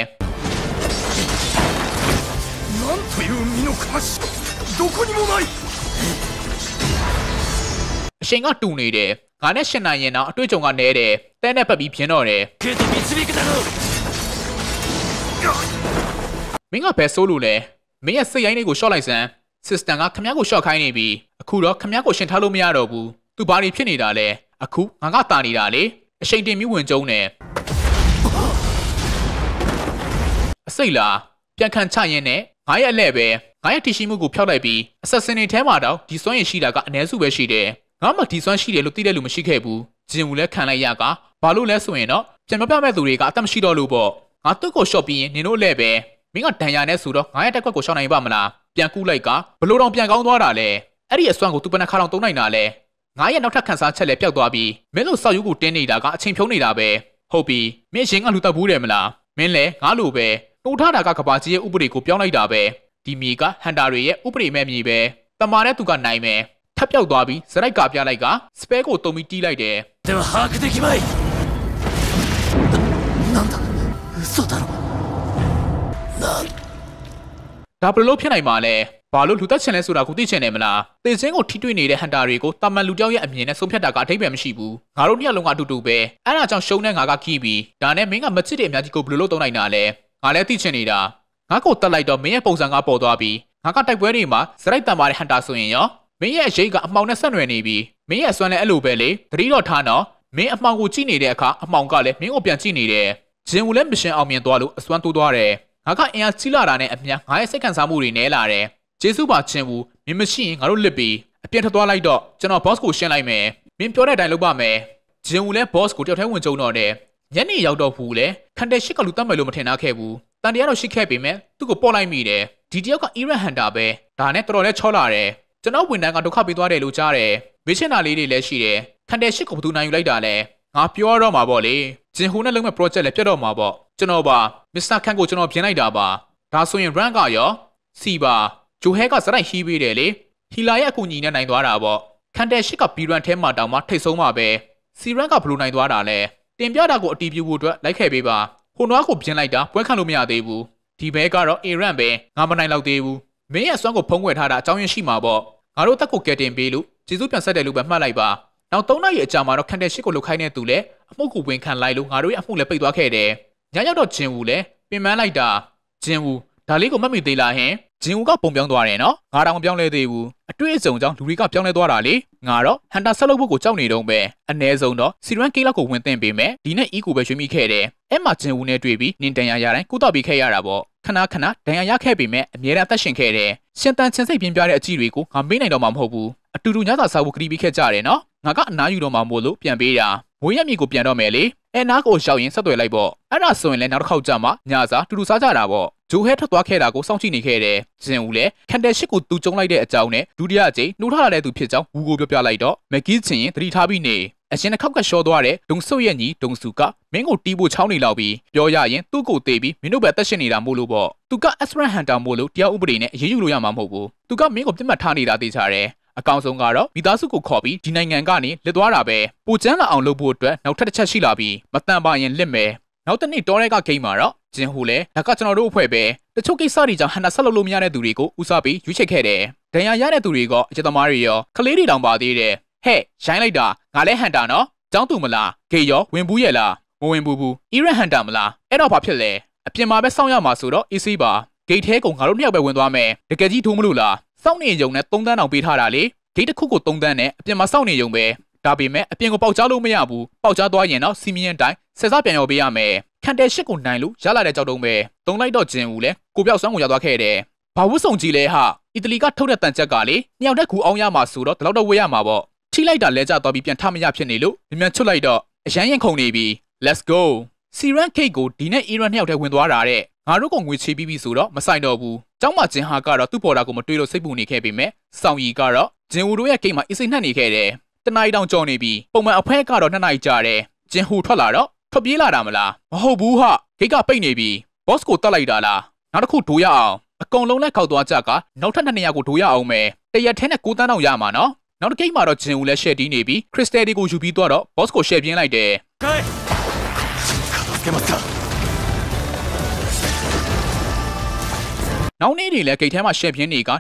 なんという身のこなしどこにもない အရှင်ကတူနေတယ်ငါနဲ့ရှင်နိုင်ရင်တော့အတွေ့အကြုံကနဲတယ်တဲနဲ့ပတ်ပြီးပြင်းတော့တယ် ゲート導くだろう မင်းကဘယ်ဆိုးလို့လဲမင်းရဲ့စိတ်ရိုင်းလေးကိုရှော့လိုက်စမ်း system ကခမ ्या ကိုရှော့ခိုင်းနေပြီအခုတော့ခမ ्या ကိုရှင်ထားလို့မရတော့ဘူးသူဘာတွေဖြစ်နေတာလဲအခုငါကတာနေတာလေအချိန်တင်ပြီးဝင်ကြုံနေအစိတ်လားပြန်ခံချရင်နဲ့ငါရဲ့အလဲပဲငါရဲ့တီရှိမှုကိုဖျောက်လိုက်ပြီးအဆက်စင်တွေထဲမှာတော့ဒီစွမ်းရည်ရှိတာကအ ਨੇ စုပဲရှိတယ်ငါမှဒီစွမ်းရှိတယ်လို့သိတဲ့လူမရှိခဲ့ဘူးဂျင်ဘူးလည်းခံလိုက်ရကဘာလို့လဲဆိုရင်တော့ပြန်မပြမဲ့သူတွေကအသက်မရှိတော့လို့ပေါ့ငါသူ့ကိုရှော့ပြီးရင်နင်တို့လည်းပဲ မင်းကဒဏ်ရာနဲ့ဆိုတော့ငါရဲ့တက်ခွက်ကိုရှော့နိုင်ပါမလားပြန်ကူးလိုက်ကဘလို့တော့ပြန်ကောင်းသွားတာလဲအဲ့ဒီအစွမ်းကိုသူပနခါတော့တုံးနိုင်တာလဲငါရဲ့နောက်ထပ်ခန်းစားချက်လည်းပျောက်သွားပြီးမင်းတို့စောက်ယူကိုတင်းနေတာကအချိန်ဖြုံးနေတာပဲဟုတ်ပြီမင်းရှင်ကလူတက်ဘူးတယ်မလားမင်းလည်းငါလိုပဲနှိုးထားတာကကဘာကြီးရဲ့ဥပဒေကိုပြောင်းလိုက်တာပဲဒီမြေကဟန်တာတွေရဲ့ဥပဒေမဲ့မြေပဲတမာတဲ့သူကနိုင်မယ်ထပ်ပြောက်သွားပြီးစရိုက်ကပြလိုက်ကစပဲကိုတုံပြီးတီးလိုက်တယ် では把握できまいななんだ嘘だろ ဒါဘယ်လိုလုပ်ဖြစ်နိုင်မှာလဲဘာလို့လူသက်ချင်လဲဆိုတာကိုသိချင်တယ်မလားတေချင်းကိုထိတွေ့နေတဲ့ဟန်တာတွေကိုတာမန်လူတယောက်ရဲ့အမြင်နဲ့ဆုံးဖြတ်တာကအထိပ္ပယ်မရှိဘူးငါတို့နှစ်ယောက်လုံးကအတူတူပဲအဲ့ဒါကြောင့်ရှုံးတဲ့ငါကခီးပြီးဒါနဲ့မင်းကမချစ်တဲ့အများကြီးကိုဘယ်လိုလုပ်သုံးနိုင်တာလဲငါလည်းသိချင်နေတာငါကိုတက်လိုက်တော့မင်းရဲ့ပုံစံကပေါ်သွားပြီးငါကတိုက်ပွဲတွေမှာစရိုက်တန်ပါတဲ့ဟန်တာဆိုရင်ရောမင်းရဲ့အရေးကအမှောင်နဲ့ဆက်နွယ်နေပြီးမင်းရဲ့အစွမ်းလည်းအဲ့လိုပဲလေတတိတော့ထားတော့မင်းအမှောင်ကိုကြည့်နေတဲ့အခါအမှောင်ကလည်းမင်းကိုပြန်ကြည့်နေတယ်ဂျင်ဦးလည်းမရှင်အောင်မြင်သွားလို့အစွမ်းတိုးသွားတယ် ငါကအင်အားကြီးလာတာနဲ့အမျှငါရဲ့စိတ်ခံစားမှုတွေနဲလာတယ်ကျေးဇူးပါချင်းဦးမင်းမရှိရင်ငါတို့လစ်ပြီးအပြင်းထသွားလိုက်တော့ကျွန်တော် boss ကိုရှင်းလိုက်မယ်မင်းပြောတဲ့အတိုင်းလုပ်ပါမယ်ဂျင်ဦးလည်း boss ကိုတယောက်တည်းဝင်ကြုံတော့တယ်ညနေရောက်တော့ဘူးလေခန်တယ်ရှစ်ကလူတတ်မယ်လို့မထင်တာခဲ့ဘူးတန်တရားတော့ရှိခဲ့ပေမဲ့သူ့ကိုပေါ့လိုက်မိတယ်ဒီတယောက်က Iran Hunter ပဲဒါနဲ့တော်တော်လေးချောလာတယ်ကျွန်တော်ဝန်ထမ်းကဒုက္ခပေးသွားတယ်လို့ကြားတယ်မေးချင်တာလေးတွေလည်းရှိတယ်ခန်တယ်ရှစ်ကိုဘယ်သူနိုင်ယူလိုက်တာလဲ ငါပြောရတော့မှာပေါ့လေဂျင်ဟိုနဲ့လုံးမဲ့ project လည်းပြတ်တော့မှာပေါ့ကျွန်တော်ပါမစ္စတာခန်ကိုကျွန်တော်ပြင်လိုက်တာပါဒါဆိုရင် rank ကရောစီပါဂျိုဟဲကစရိုက်ဟီးပေးတယ်လေဟီလာရဲ့အကူအညီနဲ့နိုင်သွားတာပေါ့ခန်တယ်ရှစ်ကဘီရန်ထဲမှာတောင်မှထိတ်ဆုံးမှာပဲစီရန်ကဘလို့နိုင်သွားတာလဲတင်ပြတာကိုအတီးပြဖို့အတွက်လိုက်ခဲ့ပေးပါဟိုနွားကိုပြင်လိုက်တာပွဲခံလို့မရသေးဘူးဒီဘဲကတော့အေရန်ပဲငါမနိုင်တော့သေးဘူးမင်းရဲ့စွမ်းကိုဖုံးကွယ်ထားတာအကြောင်းရင်းရှိမှာပေါ့ငါတို့တက်ကိုကယ်တင်ပေးလို့ကျေးဇူးပြန်ဆက်တယ်လို့ပဲမှတ်လိုက်ပါ နောက်၃နိုင်ရဲ့အကြာမှာတော့ခန်တယ်ရှစ်ကိုလုတ်ခိုင်းတဲ့သူလည်းအမှုကိုဝင်ခံလိုက်လို့ငါတို့ရဲ့အမှုလည်းပိတ်သွားခဲ့တယ်ညရောက်တော့ဂျင်ဝူလည်းပင်ပန်းလိုက်တာဂျင်ဝူဒါလေးကိုမှတ်မိသေးလားဟင်ဂျင်ဝူကပုံပြောင်းသွားတယ်နော်ငါတောင်မပြောင်းလဲသေးဘူးအတွေ့အကြုံကြောင့်လူတွေကပြောင်းလဲသွားတာလေငါတော့ဟန်တာဆက်လုပ်ဖို့ကိုကြောက်နေတော့ပဲအ ਨੇ ဆုံးတော့စီရန်ကေးလောက်ကိုဝင်သင့်ပေးမယ်ဒီနဲ့အီကိုပဲရွှေ့မိခဲ့တယ်အဲ့မှာဂျင်ဝူနဲ့တွေ့ပြီးနင်တန်ရရတိုင်းကုသပေးခဲ့ရတာပေါ့ခဏခဏဒဏ်ရာရခဲ့ပေမဲ့အမြဲတမ်းအသက်ရှင်ခဲ့တယ်ရှင်တန်ချင်စိတ်ပြင်းပြတဲ့အကြည့်တွေကိုငါမေးနိုင်တော့မှာမဟုတ်ဘူးအတူတူညစာစားဖို့ခရီးပြီးခဲ့ကြတယ်နော် ငါကအနားယူတော့မှာမို့လို့ပြန်ပေးတာမွေးရမြေကိုပြန်တော့မယ်လေအဲနားကိုရှောက်ရင်ဆက်သွယ်လိုက်ပေါ့အဲ့ဒါဆိုရင်လည်းနောက်တစ်ခေါက်ကြာမှညစာတူတူစားကြတာပေါ့ဂျိုဟဲထွက်သွားခဲ့တာကိုစောင့်ကြည့်နေခဲ့တယ်ဂျင်ဦးလည်းခန်တယ်ရှစ်ကိုသူကျုံလိုက်တဲ့အကြောင်းနဲ့ဒုတိယအကြိမ်နှိုးထားလာတဲ့သူဖြစ်ကြောင်းဝူကိုပြောပြလိုက်တော့မက်ကီးချင်းရင်သတိထားပြီးနေအရှင်တစ်ခေါက်ကရှော့သွားတဲ့ဒုံဆုတ်ရဲ့ညီဒုံစုကမင်းကိုတီးဖို့ချောင်းနေလောက်ပြီးပြောရရင်သူ့ကိုတေးပြီးမင်းတို့ပဲအသက်ရှင်နေတာမို့လို့ပေါ့သူက Aspirant Hunter မို့လို့တရားဥပဒေနဲ့အရေးယူလို့ရမှာမဟုတ်ဘူးသူကမင်းကိုပြစ်မှတ်ထားနေတာသိချတယ် အကောင်ဆုံးကတော့မိသားစုကိုခေါ်ပြီးဒီနိုင်ငံကနေလစ်သွားတာပဲပူကျန်းလာအောင်လုပ်ဖို့အတွက်နောက်ထပ်တစ်ချက်ရှိလာပြီးမတန်ပါရင်လစ်မယ်နောက်တစ်နေ့တောရဲကဂိမ်းမှာတော့ဂျင်ဟူလဲဒါကကျွန်တော်တို့အဖွဲ့ပဲတချို့ကိစ္စတွေကြောင့်ဟန်နာဆက်လုပ်လို့မရတဲ့သူတွေကိုဦးစားပေးရွေးချယ်ခဲ့တယ်ဒဏ်ရာရတဲ့သူတွေကအကျသမားတွေရောကလေးတွေတောင်ပါသေးတယ်ဟဲ့ရိုင်းလိုက်တာငါလဲဟန်တာနော်ကျောင်းသူမလားဂေရောဝင်ဘူးရဲ့လားမဝင်ဘူးဘူးအီရန်ဟန်တာမလားအဲ့တော့ဘာဖြစ်လဲအပြင်မှာပဲစောင့်ရမှာဆိုတော့အေးဆေးပါဂိတ်ထဲကိုငါတို့နှစ်ယောက်ပဲဝင်သွားမယ်တကယ်ကြီးထိုးမလို့လား စောင့်နေရုံနဲ့3တန်းတောင်ပေးထားတာလေဂိတ်တစ်ခုကို3တန်းနဲ့အပြင်မှာစောင့်နေရုံပဲဒါပေမဲ့အပြင်ကိုပေါက်ကြားလို့မရဘူးပေါက်ကြားသွားရင်တော့စီမီယန်တိုင်းဆက်စားပြန်ရောပေးရမယ်ခန်တယ်ရှစ်ကိုနိုင်လို့ရလာတဲ့ကြောက်တုံးပဲတုံလိုက်တော့ဂျင်ဦးလဲကိုပြောက်ဆွမ်းကိုရောက်သွားခဲ့တယ်ဘာဝတ်စုံကြီးလဲဟာအီတလီကထုတ်တဲ့တန်ချက်ကလေနှစ်ယောက်တည်းကူအောင်ရမှာဆိုတော့ဒီလောက်တော့ဝေးရမှာပေါ့ထိလိုက်တာလဲကျသွားပြီးပြန်ထမရဖြစ်နေလို့မြန်မြန်ချွတ်လိုက်တော့အရန်ရင်ခုန်နေပြီ let's go စီရန်ကိတ်ကိုဒီနဲ့အီရန်နှစ်ယောက်တည်းဝင်သွားတာတဲ့ ငါတို့ကငွေချေပြီးပြီဆိုတော့မဆိုင်တော့ဘူး။ကျောင်းမှာဂျင်ဟာကတော့သူ့ပေါ်တာကိုမတွေးလို့စိတ်ပူနေခဲ့ပေမဲ့စောင်ရီကတော့ဂျင်ဟူတို့ရဲ့ဂိမ်းမှာအစ်စိတ်နှက်နေခဲ့တယ်။တနားရီတောင်ကြော်နေပြီးပုံမှန်အဖွဲကတော့နှစ်နာရီကြာတယ်။ဂျင်ဟူထွက်လာတော့ထွက်ပြေးလာတာမလား။မဟုတ်ဘူးဟာဂိတ်ကပိတ်နေပြီ။ boss ကိုတတ်လိုက်တာလား။နောက်တစ်ခုဒိုးရအောင်။အကုန်လုံးလက်ခောက်သွားကြကနောက်ထပ်နှစ်နေရာကိုဒိုးရအောင်မယ်။တရက်ထဲနဲ့9တန်းတော့ရမှာနော်။နောက်တစ်ဂိမ်းမှာတော့ဂျင်ဟူလည်းရှယ်တီးနေပြီးခရစ်စတယ်တွေကိုယူပြီးတော့ boss ကိုရှယ်ပြင်းလိုက်တယ်။かい နောက်နေ့တွေလည်းဂိတ်ထဲမှာရှယ်ပြင်းနေက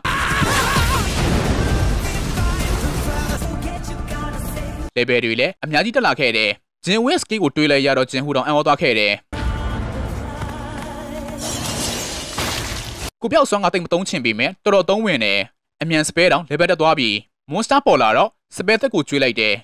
လေဘယ်တွေလည်းအများကြီးတက်လာခဲ့တယ်ဂျင်ဝင်းစကီကိုတွေးလိုက်ရတော့ဂျင်ဟူတောင်အံ့ဩသွားခဲ့တယ်ကိုပြောက်ဆွမ်းကတိတ်မတုံးချင်ပေမဲ့တော်တော်သုံးဝင်တယ်အမြန်စပဲတောင်လေဘယ်တက်သွားပြီးမွန်စတာပေါ်လာတော့စပဲသက်ကိုကျွေးလိုက်တယ်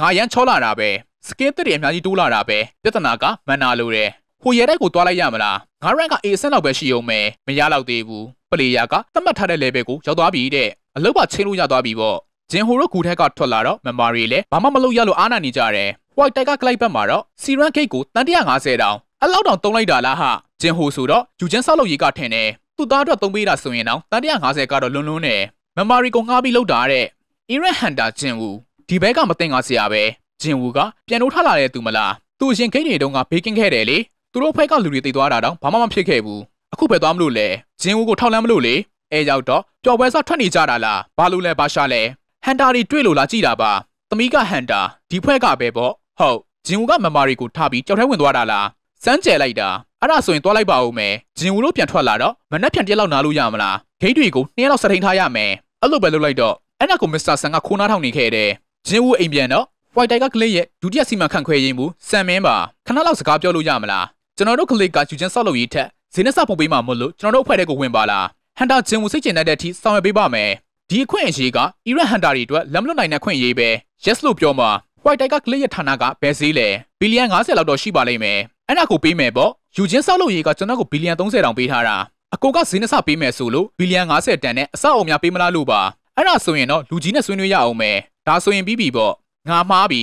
ငါရမ်းချောလာတာပဲစကေးတက်တွေအများကြီးတိုးလာတာပဲပြဿနာကမန်နာလိုတယ် ဟိုရဲတဲ့ကိုသွားလိုက်ရမလားငါရန်က A အဆင့်လောက်ပဲရှိအောင်မယ်မရတော့သေးဘူးပလေယာကသတ်မှတ်ထားတဲ့ level ကိုရောက်သွားပြီတဲ့အလုပ်ပါချင်းလို့ရသွားပြီပေါ့ဂျင်ဟိုရိုဂူထက်ကထွက်လာတော့ memory လည်းဘာမှမလုပ်ရလို့အားနာနေကြတယ် white တိုက်ကကလိုက်ဘက်မှာတော့ siren gate ကိုတန်150တောင်အလောက်တောင်တုံးလိုက်တာလားဟာဂျင်ဟိုဆိုတော့ယူချင်းဆောက်လုပ်ရေးကထင်တယ်သူ့သားအတွက်သုံးပေးတာဆိုရင်တော့တန်150ကတော့လွန်းလွန်းတယ် memory ကိုငှားပြီးလောက်တာတဲ့ Iran Hunter ဂျင်ဝူဒီဘက်ကမသိငါဆရာပဲဂျင်ဝူကပြန်လို့ထလာတဲ့သူမလားသူအရင်ဂိတ်တွေတုန်းကဘေးကင်းခဲ့တယ်လေ သူတို့ဖက်ကလူတွေတိတ်သွားတာတော့ဘာမှမဖြစ်ခဲ့ဘူးအခုပဲသွားမလို့လဲဂျင်ဝူကိုထောက်လန်းမလို့လေအဲရောက်တော့ပျော်ပွဲစားထွက်နေကြတာလားဘာလို့လဲဘာရှာလဲဟန်တာတွေတွေ့လို့လားကြည်တာပါသမီးကဟန်တာဒီဖွဲ့ကပဲပေါ့ဟုတ်ဂျင်ဝူကမမာရီကိုထားပြီးကြောက်ထဲဝင်သွားတာလားစမ်းကြဲလိုက်တာအဲ့ဒါဆိုရင်သွားလိုက်ပါဦးမယ်ဂျင်ဝူတို့ပြန်ထွက်လာတော့မနှက်ပြန်တက်လောက်နားလို့ရမလားဂိတ်တွေကိုနှစ်ရက်လောက်ဆက်ထိန်ထားရမယ်အဲ့လိုပဲလုပ်လိုက်တော့အဲ့ဒါကိုမစ္စတာဆန်ကခိုးနားထောင်နေခဲ့တယ်ဂျင်ဝူအိမ်ပြန်တော့ white တိုက်ကကလေးရဲ့ဒုတိယစီမံခန့်ခွဲရေးမှုစံမင်းပါခဏလောက်စကားပြောလို့ရမလား ကျွန်တော်တို့ကလေးကယူချင်းဆောက်လုပ်ရေးထက်ဈေးနဲ့စပုံပေးမှာမလို့ကျွန်တော်တို့အဖွဲ့တဲ့ကိုဝင်ပါလားဟန်တာဂျင်ဝူစိတ်ကျင်တဲ့အထိဆောင်ရွက်ပေးပါမယ်ဒီအခွင့်အရေးကအီရန်ဟန်တာတွေအတွက်လက်မလွတ်နိုင်တဲ့ခွင့်အရေးပဲ yes လို့ပြောမှာ white တိုက်ကကလေးရဲ့ဌာနကဘယ်ဈေးလဲဘီလီယံ90လောက်တော့ရှိပါလိမ့်မယ်အဲ့ဒါကိုပေးမယ်ပေါ့ယူချင်းဆောက်လုပ်ရေးကကျွန်တော်ကိုဘီလီယံ30တောင်ပေးထားတာအကိုကဈေးနဲ့စပေးမယ်ဆိုလို့ဘီလီယံ90တန်နဲ့အဆောက်အအုံများပေးမလားလို့ပါအဲ့ဒါဆိုရင်တော့လူကြီးနဲ့ဆွေးနွေးရအောင်မယ်ဒါဆိုရင်ပြီးပြီပေါ့ငါမှားပြီ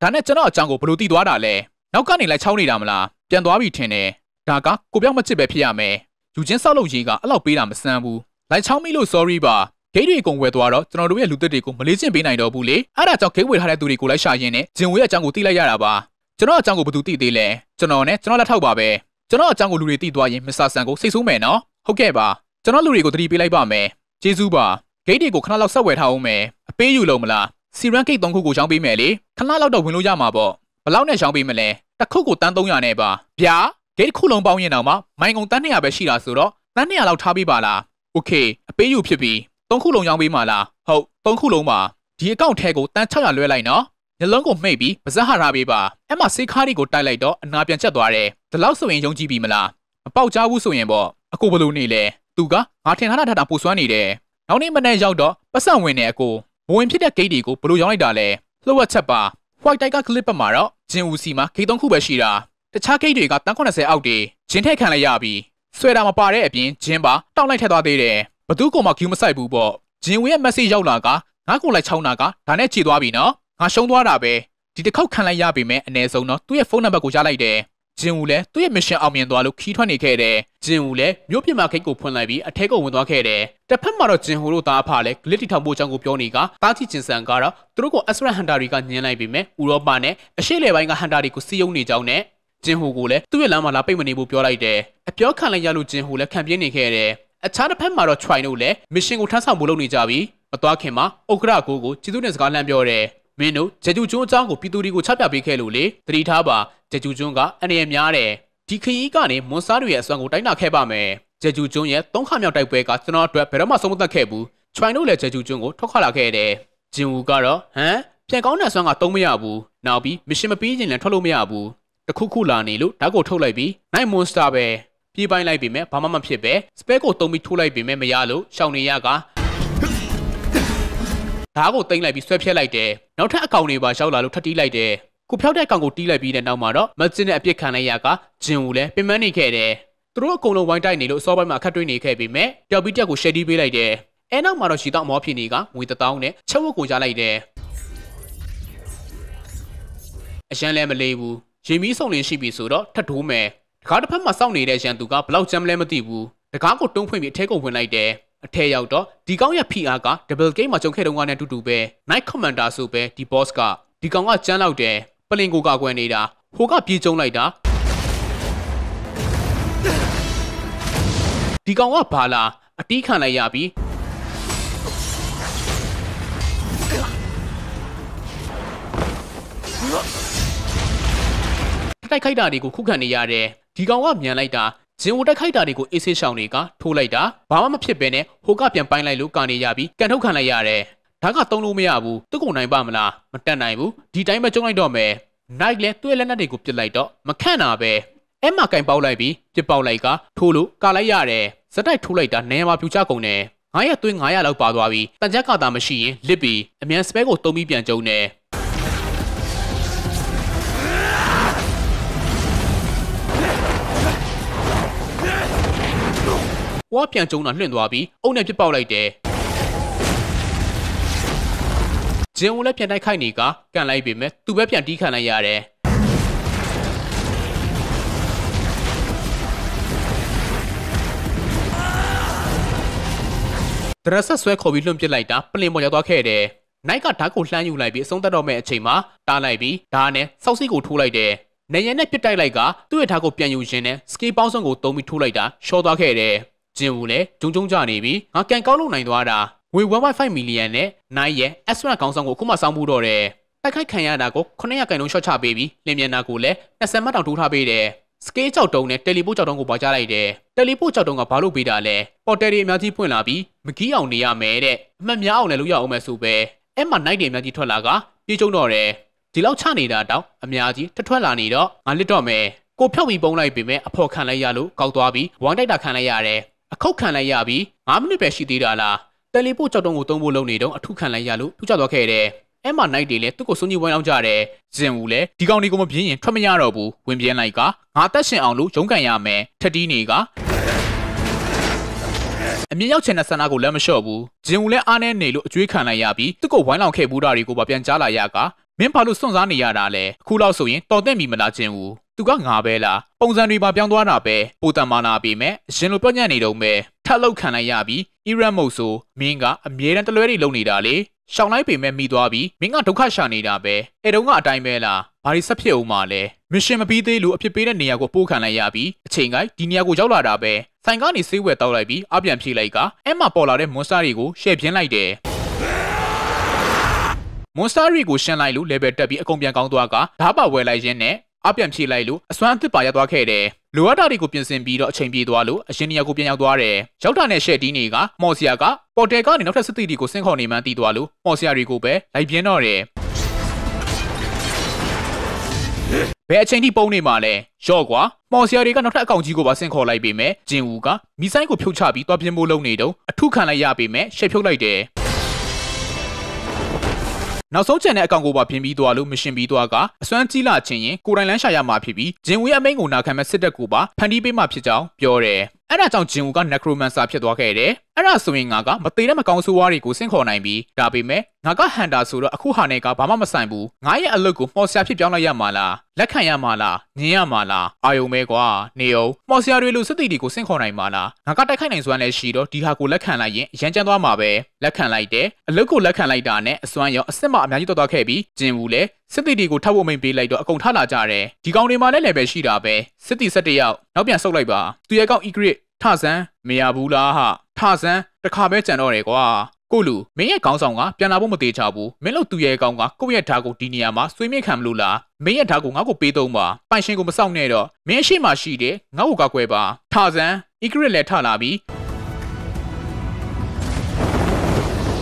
ဒါနဲ့ကျွန်တော်အကြောင်းကိုဘယ်လိုသိသွားတာလဲနောက်ကနေလိုက်ချောင်းနေတာမလား ပြန်သွားပြီထင်တယ်ဒါကကိုပြောင်းမချစ်ပဲဖြစ်ရမယ်ယူချင်းဆောက်လုပ်ရေးကအဲ့လောက်ပေးတာမစမ်းဘူးလိုက်ချောင်းမိလို့ sorry ပါဂိတ်တွေအကုန်ဝယ်သွားတော့ကျွန်တော်တို့ရဲ့လူသစ်တွေကိုမလေးကျင့်ပေးနိုင်တော့ဘူးလေအဲ့ဒါကြောင့်ဂိတ်ဝယ်ထားတဲ့သူတွေကိုလိုက်ရှာရင်းနဲ့ဂျင်ဝေရဲ့အကြောင်းကိုသိလိုက်ရတာပါကျွန်တော်အကြောင်းကိုဘယ်သူသိသေးလဲကျွန်တော်နဲ့ကျွန်တော်လက်ထောက်ပါပဲကျွန်တော်အကြောင်းကိုလူတွေသိသွားရင်မစ္စတာဆန်ကိုစိတ်ဆိုးမယ်နော်ဟုတ်ကဲ့ပါကျွန်တော်လူတွေကိုသတိပေးလိုက်ပါမယ်ကျေးဇူးပါဂိတ်တွေကိုခဏလောက်ဆက်ဝယ်ထားအောင်မယ်အပေးယူလို့မလားစီရန်ဂိတ်3ခုကိုရောင်းပေးမယ်လေခဏလောက်တော့ဝင်လို့ရမှာပေါ့ဘယ်လောက်နဲ့ရောင်းပေးမလဲ တစ်ခုကိုတန်း300နဲ့ပါဗျာဂိတ်တစ်ခုလုံးပေါင်းရင်တော့မှမိုင်ကုန်တန်း200ပဲရှိတာဆိုတော့တန်း200လောက်ထားပေးပါလားโอเคအပေးယူဖြစ်ပြီ3ခုလုံးရောင်းပေးမှာလားဟုတ်3ခုလုံးပါဒီအကောင့်ထဲကိုတန်း600လွှဲလိုက်နော်ညလုံးကိုမှိတ်ပြီးပါဇက်ဟာထားပေးပါအဲ့မှာစေးခါးတွေကိုတိုက်လိုက်တော့အနာပြန်ကျက်သွားတယ်ဒီလောက်ဆိုရင်ယုံကြည်ပြီမလားမပေါက်ကြဘူးဆိုရင်ပေါ့အကိုဘလို့နေလဲသူကငါထင်ထားတာထပ်တာပူစွမ်းနေတယ်နောက်နေ့မနေ့ရောက်တော့ပတ်စံဝင်နေအကိုဘဝင်ဖြစ်တဲ့ဂိတ်တွေကိုဘလို့ရောင်းလိုက်တာလဲလှုပ်ဝက်ချက်ပါ white tiger clip မှာတော့ဂျင်ဦးစီမှာဂိတ်သုံးခုပဲရှိတာတခြားဂိတ်တွေကတန်း80အောက်တွေဂျင်းထက်ခံလိုက်ရပြီဆွဲတာမပါတဲ့အပြင်ဂျင်းပါတောက်လိုက်ထက်သွားသေးတယ်ဘသူ့ကိုမှ queue မဆိုင်ဘူးပေါ့ဂျင်ဝင်းရဲ့ message ရောက်လာကငါကိုလိုက်ချောင်းတာကဒါနဲ့ခြေသွားပြီနော်ငါရှုံးသွားတာပဲဒီတစ်ခေါက်ခံလိုက်ရပြီမဲ့အ ਨੇ ဆုံးတော့သူ့ရဲ့ဖုန်းနံပါတ်ကိုရလိုက်တယ် ဂျင်ဦးလည်းသူ့ရဲ့ mission အောင်မြင်သွားလို့ခီးထွက်နေခဲ့တယ်ဂျင်ဦးလည်းမြို့ပြမခိတ်ကိုဖွင့်လိုက်ပြီးအထက်ကိုဝင်သွားခဲ့တယ်တစ်ဖက်မှာတော့ဂျင်ဟိုတို့သားအဖလည်း glit ထောင်ဖို့အကြောင်းကိုပြောနေကတားချီဂျင်ဆန်ကတော့သူတို့ကို Astra Hunter တွေကညင်လိုက်ပြီးမဲ့ဥရောပနဲ့အရှေ့လေပိုင်းက Hunter တွေကိုစီးယုံနေကြောင်းနဲ့ဂျင်ဟိုကိုလည်းသူ့ရဲ့လမ်းမှာလာပိတ်မနေဘူးပြောလိုက်တယ်အပြောခံလိုက်ရလို့ဂျင်ဟိုလည်းခံပြင်းနေခဲ့တယ်အခြားတစ်ဖက်မှာတော့ try တို့လည်း mission ကိုထမ်းဆောင်ဖို့လုပ်နေကြပြီမသွားခင်မှာဥက္ကရာကိုကိုကျေးဇူးတင်စကားလှမ်းပြောတယ် မင်းတို့ဂျေဂျူကျွန်းအကြောင်းကိုပြည်သူတွေကိုချပြပေးခဲ့လို့လေတတိထားပါဂျေဂျူကျွန်းကအန္တရာယ်များတယ်ဒီခရီးကနေမွန်စားတွေရဲ့အစွမ်းကိုတိုင်းတာခဲ့ပါမယ်ဂျေဂျူကျွန်းရဲ့သုံးခါမြောက်တိုက်ပွဲကကျွန်တော်အတွက်ဘယ်တော့မှဆုံးမသက်ခဲ့ဘူး try တို့လည်းဂျေဂျူကျွန်းကိုထွက်ခွာလာခဲ့တယ်ဂျင်ဝူကတော့ဟမ်ပြန်ကောင်းတဲ့အစွမ်းကသုံးမရဘူးနောက်ပြီး mission မပြီးရင်လည်းထွက်လို့မရဘူးတခုခုလာနေလို့ဓာတ်ကိုထုတ်လိုက်ပြီး night monster ပဲပြေးပိုင်းလိုက်ပြီမဲ့ဘာမှမဖြစ်ပဲ spare ကိုတုံးပြီးထိုးလိုက်ပြီမဲ့မရလို့ရှောင်နေရက ဓာတ်ကိုတိမ့်လိုက်ပြီးဆွဲဖြက်လိုက်တယ်နောက်ထပ်အကောင်တွေပါရောက်လာလို့ထပ်တီးလိုက်တယ်ကိုဖြောက်တဲ့အကောင်ကိုတီးလိုက်ပြီးတဲ့နောက်မှာတော့မက်ဂျင်နဲ့အပြစ်ခံလိုက်ရကဂျင်ဦးလည်းပင်မနေခဲ့တယ်သူတို့အကုန်လုံးဝိုင်းတိုက်နေလို့အစောပိုင်းမှာခတ်တွေးနေခဲ့ပြီမဲ့ပျောက်ပြီးတက်ကိုရှယ်တီးပေးလိုက်တယ်အဲနောက်မှာတော့ရှီတောက်မောဖြစ်နေကငွေတစ်တောင်းနဲ့ချက်ဝတ်ကိုရလိုက်တယ်အရန်လည်းမလေးဘူးရေမီးစုံလင်းရှိပြီဆိုတော့ထပ်ထိုးမယ်တကားတစ်ဖက်မှာစောင့်နေတဲ့ရန်သူကဘလောက်ကြမ်းလဲမသိဘူးတကားကိုတုံးဖွင့်ပြီးအထဲကိုဝင်လိုက်တယ် အထဲရောက်တော့ဒီကောင်ရဲ့ PR က double game မှာကြုံခဲ့တုန်းကနဲ့အတူတူပဲ night commander ဆိုပဲဒီ boss ကဒီကောင်ကကြမ်းလောက်တယ်ပလင်ကိုကကွယ်နေတာဟိုကပြေးကျုံလိုက်တာဒီကောင်ကဘာလာအတီးခံလိုက်ရပြီတိုက်ခိုက်တာတွေကိုခုခံနေရတယ်ဒီကောင်ကမြန်လိုက်တာ ဂျင်ဝတိုက်ခိုက်တာတွေကိုအေးဆေးရှောင်တွေကထိုးလိုက်တာဘာမှမဖြစ်ဘဲနဲ့ဟိုကပြန်ပိုင်းလိုက်လို့ကနေရပြီးကန်ထုတ်ခံလိုက်ရတယ်ဒါကသုံးလို့မရဘူးသူ့ကိုနိုင်ပါမလားမတက်နိုင်ဘူးဒီတိုင်းပဲကျုံလိုက်တော့မယ်နိုင်လည်းသူ့ရဲ့လက်နက်တွေကိုပစ်လိုက်တော့မခန့်တာပဲအဲ့မှာကင်ပေါက်လိုက်ပြီးပစ်ပေါက်လိုက်ကထိုးလို့ကာလိုက်ရတယ်စက်တိုက်ထိုးလိုက်တာနေရာမှာပြူချကုန်တယ်ငါရဲ့သွင်း900လောက်ပါသွားပြီတန်ကြက်ကတာမရှိရင်လစ်ပြီးအမြန်စပဲကိုတုံးပြီးပြန်ကျုံတယ် ဝါပြန်ကျုံတာလွင့်သွားပြီးအုံနဲ့ပြစ်ပေါက်လိုက်တယ်ဂျင်ဦးလည်းပြန်တိုက်ခိုက်နေကကန်လိုက်ပေမဲ့သူပဲပြန်တီးခံလိုက်ရတယ်ဒရက်ဆက်ဆွဲခေါ်ပြီးလွှင့်ပစ်လိုက်တာပလင်ပေါ်ရောက်သွားခဲ့တယ်။နိုင်ကဓာတ်ကိုလှမ်းယူလိုက်ပြီးအဆုံးသတ်တော့မဲ့အချိန်မှာတားလိုက်ပြီးဓာတ်နဲ့စောက်စီးကိုထိုးလိုက်တယ်။နေရနဲ့ပစ်တိုက်လိုက်ကသူ့ရဲ့ဓာတ်ကိုပြန်ယူရင်းနဲ့စကီပေါင်းစုံကိုတုံးပြီးထိုးလိုက်တာရှော့သွားခဲ့တယ်။ ဂျင်ဦးလည်းဂျုံဂျုံကြနေပြီးငါကန်ကောက်လို့နိုင်သွားတာငွေ1.5မီလီယံနဲ့နိုင်ရဲ့ S1 ခေါင်းဆောင်ကိုအခုမှစောင်းမှုတော့တယ်။တိုက်ခိုက်ခံရတာကို900ကန်လုံးရှော့ချပေးပြီးလင်မြန်နာကိုလည်း20မှတ်တောင်ထိုးထားပေးတယ်။စကေးကြောက်တုံးနဲ့တယ်လီပို့ကြောက်တုံးကိုပါကြလိုက်တယ်။တယ်လီပို့ကြောက်တုံးကဘာလို့ပေးတာလဲ။ပေါ်တယ်တွေအများကြီးပွင့်လာပြီးမကီးအောင်နေရမယ်တဲ့အမှတ်များအောင်လည်းလုပ်ရအောင်မယ်ဆိုပဲ။အဲ့မှာနိုင်တွေအများကြီးထွက်လာကပြေးကျုံတော့တယ်။ဒီလောက်ချနေတာတောင်အများကြီးထထွက်လာနေတော့ငါလစ်တော့မယ်။ကိုဖြောက်ပြီးပုံလိုက်ပေမဲ့အဖော်ခံလိုက်ရလို့ကောက်သွားပြီးဝိုင်းတိုက်တာခံလိုက်ရတယ်။ အခုတ်ခံလိုက်ရပြီး9မိနစ်ပဲရှိသေးတာလား။တယ်လီပို့ကြောက်တုံးကိုသုံးဖို့လုပ်နေတော့အထုခံလိုက်ရလို့ထူးခြားသွားခဲ့တယ်။အဲ့မှာနိုင်တွေလည်းသူ့ကိုစွန့်ကြီးဝိုင်းအောင်ကြတယ်။ဇင်ဦးလည်းဒီကောင်တွေကိုမပြင်းရင်ထွက်မရတော့ဘူး။ဝင်ပြင်းလိုက်ကငါတက်ရှင်အောင်လို့ရုန်းကန်ရမယ်။ထက်တီးနေကအမြင့်ရောက်ချင်တဲ့ဆန္ဒကိုလက်မလျှော့ဘူး။ဂျင်ဦးလည်းအားနဲ့နေလို့အကျွေးခံလိုက်ရပြီးသူ့ကိုဝိုင်းလောင်ခဲ့ဘူးတာတွေကိုပါပြန်ကြားလာရက မင်းဘာလို့စွန့်စားနေရတာလဲ။အခုလောက်ဆိုရင်တော်တဲ့မီမလားဂျင်ဦး။သူကငါပဲလားပုံစံတွေပါပြောင်းသွားတာပဲပိုတန်မာနာပေမဲ့အရင်လိုပြောညံ့နေတော့ပဲထတ်လောက်ခံလိုက်ရပြီးအီရန်မုတ်ဆိုမင်းကအမြဲတမ်းတလွဲတွေလုံနေတာလေရှောင်းလိုက်ပေမဲ့မိသွားပြီးမင်းကဒုက္ခရှာနေတာပဲအဲတုန်းကအတိုင်းပဲလားဘာလို့ဆက်ဖြစ်အောင်မလဲမရှင်မပြီးသေးလို့အဖြစ်ပေးတဲ့နေရာကိုပို့ခံလိုက်ရပြီးအချိန်ကိုက်ဒီနေရာကိုရောက်လာတာပဲဆိုင်ကနေဆေးဝယ်တောက်လိုက်ပြီးအပြန်ဖြေလိုက်ကအဲ့မှာပေါ်လာတဲ့မွန်စတာတွေကိုရှယ်ပြင်းလိုက်တယ် မွန်စတာတွေကိုရှင်းလိုက်လို့ level တက်ပြီးအကုန်ပြန်ကောင်းသွားကဓာတ်ပါဝယ်လိုက်ရင်းနဲ့အပြန်ဖြေလိုက်လို့အစွမ်းအသစ်ပါရသွားခဲ့တယ်လိုအပ်တာတွေကိုပြင်ဆင်ပြီးတော့အချိန်ပြေသွားလို့အရှင်နေရာကိုပြန်ရောက်သွားတယ်ရောက်တာနဲ့ရှယ်တီးနေကမော်ဆီယာကပေါ်တယ်ကနေနောက်ထပ်စစ်တီတွေကိုဆင့်ခေါ်နေမှန်းသိသွားလို့မော်ဆီယာတွေကိုပဲလိုက်ပြင်းတော့တယ်ဘယ်အချိန်ထိပုံနေမှာလဲရော့ကွာမော်ဆီယာတွေကနောက်ထပ်အကောင့်ကြီးကိုပါဆင့်ခေါ်လိုက်ပေမဲ့ဂျင်ဝူကမီဆိုင်ကိုဖြုတ်ချပြီးတွားပြင်းဖို့လုပ်နေတော့အထုခံလိုက်ရပေမဲ့ရှက်ဖြုတ်လိုက်တယ် နောက်ဆုံးချန်တဲ့အကောင့်ကိုပါပြင်ပြီးသွားလို့မရှင်ပြီးသွားကအစွမ်းကြီးလာချင်းရင်ကိုယ်တိုင်လန်းရှာရမှာဖြစ်ပြီးဂျင်ဝူရဲ့အမိန့်ကိုနာခံမဲ့စစ်တပ်ကိုပါဖန်တီးပေးမှဖြစ်ကြောင်းပြောတယ် အဲ့ဒါကြောင့်ဂျင်ဝူကနက်ခရိုမန်ဆာဖြစ်သွားခဲ့တယ်။အဲ့ဒါဆိုရင်ငါကမသေးတဲ့မကောင်းဆိုးဝါးတွေကိုဆင့်ခေါ်နိုင်ပြီးဒါပေမဲ့ငါကဟန်တာဆိုတော့အခုဟာနဲ့ကဘာမှမဆိုင်ဘူး။ငါရဲ့အလုပ်ကိုမော်ဆရာဖြစ်ပြောင်းလိုက်ရမှာလား။လက်ခံရမှာလား။ညင်ရမှာလား။အာယုံပဲကွာ။နေအောင်မော်ဆရာတွေလိုစစ်တီတွေကိုဆင့်ခေါ်နိုင်မှာလား။ငါကတိုက်ခိုက်နိုင်စွမ်းလည်းရှိတော့ဒီဟာကိုလက်ခံလိုက်ရင်ရမ်းကျန်းသွားမှာပဲ။လက်ခံလိုက်တယ်။အလုပ်ကိုလက်ခံလိုက်တာနဲ့အစွမ်းရောအစ်စ်မအများကြီးတော်တော်ခဲ့ပြီးဂျင်ဝူလည်း စစ်တီတွေကိုထောက်ဖို့မိန်ပေးလိုက်တော့အကုန်ထလာကြတယ်။ဒီကောင်တွေမှာလည်း level ရှိတာပဲ။စစ်တီ၁၁ယောက်နောက်ပြန်ဆုတ်လိုက်ပါ။သူရဲ့ကောင် Egret ထဆန်းမရဘူးလားဟာထဆန်းတခါပဲကြံတော့တယ်ကွာကိုလူမင်းရဲ့ခေါင်းဆောင်ကပြန်လာဖို့မသေးချဘူးမင်းတို့သူ့ရဲ့ကောင်ကကိုယ့်ရဲ့ဓာတ်ကိုဒီနေရာမှာဆွေးမြေ့ခံမလို့လားမင်းရဲ့ဓာတ်ကိုငါ့ကိုပေးသုံးပါပိုင်ရှင်ကိုမစောင့်နဲ့တော့မင်းရှိမှရှိတယ်ငါ့ကိုကကွယ်ပါထဆန်းအီဂရစ်လည်းထလာပြီ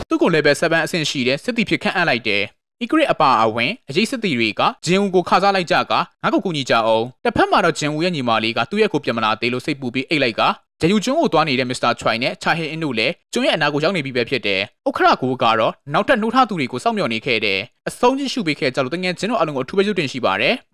သူ့ကိုလည်းပဲ7အဆင့်ရှိတဲ့စစ်တီဖြစ်ခန့်အပ်လိုက်တယ် အီဂရစ်အပါအဝင်အရေးစစ်တီတွေကဂျင်ဦးကိုခါစားလိုက်ကြကငါ့ကိုကူညီကြအောင်တစ်ဖက်မှာတော့ဂျင်ဦးရဲ့ညီမလေးကသူ့ရဲ့ကိုပြန်မလာသေးလို့စိတ်ပူပြီးအိတ်လိုက်ကဂျယူကျွန်းကိုသွားနေတဲ့မစ္စတာချွိုင်နဲ့ချာဟင်အင်းတို့လည်းကျွန်းရဲ့အနာကိုရောက်နေပြီပဲဖြစ်တယ်။ဥခရကိုကတော့နောက်ထပ်နှုတ်ထသူတွေကိုစောင့်မျှော်နေခဲ့တယ်။အဆုံးချင်းရှုပေးခဲ့ကြလို့တငယ်ချင်းတို့အလုံးကိုအထူးပဲရုပ်တင်ရှိပါတယ်။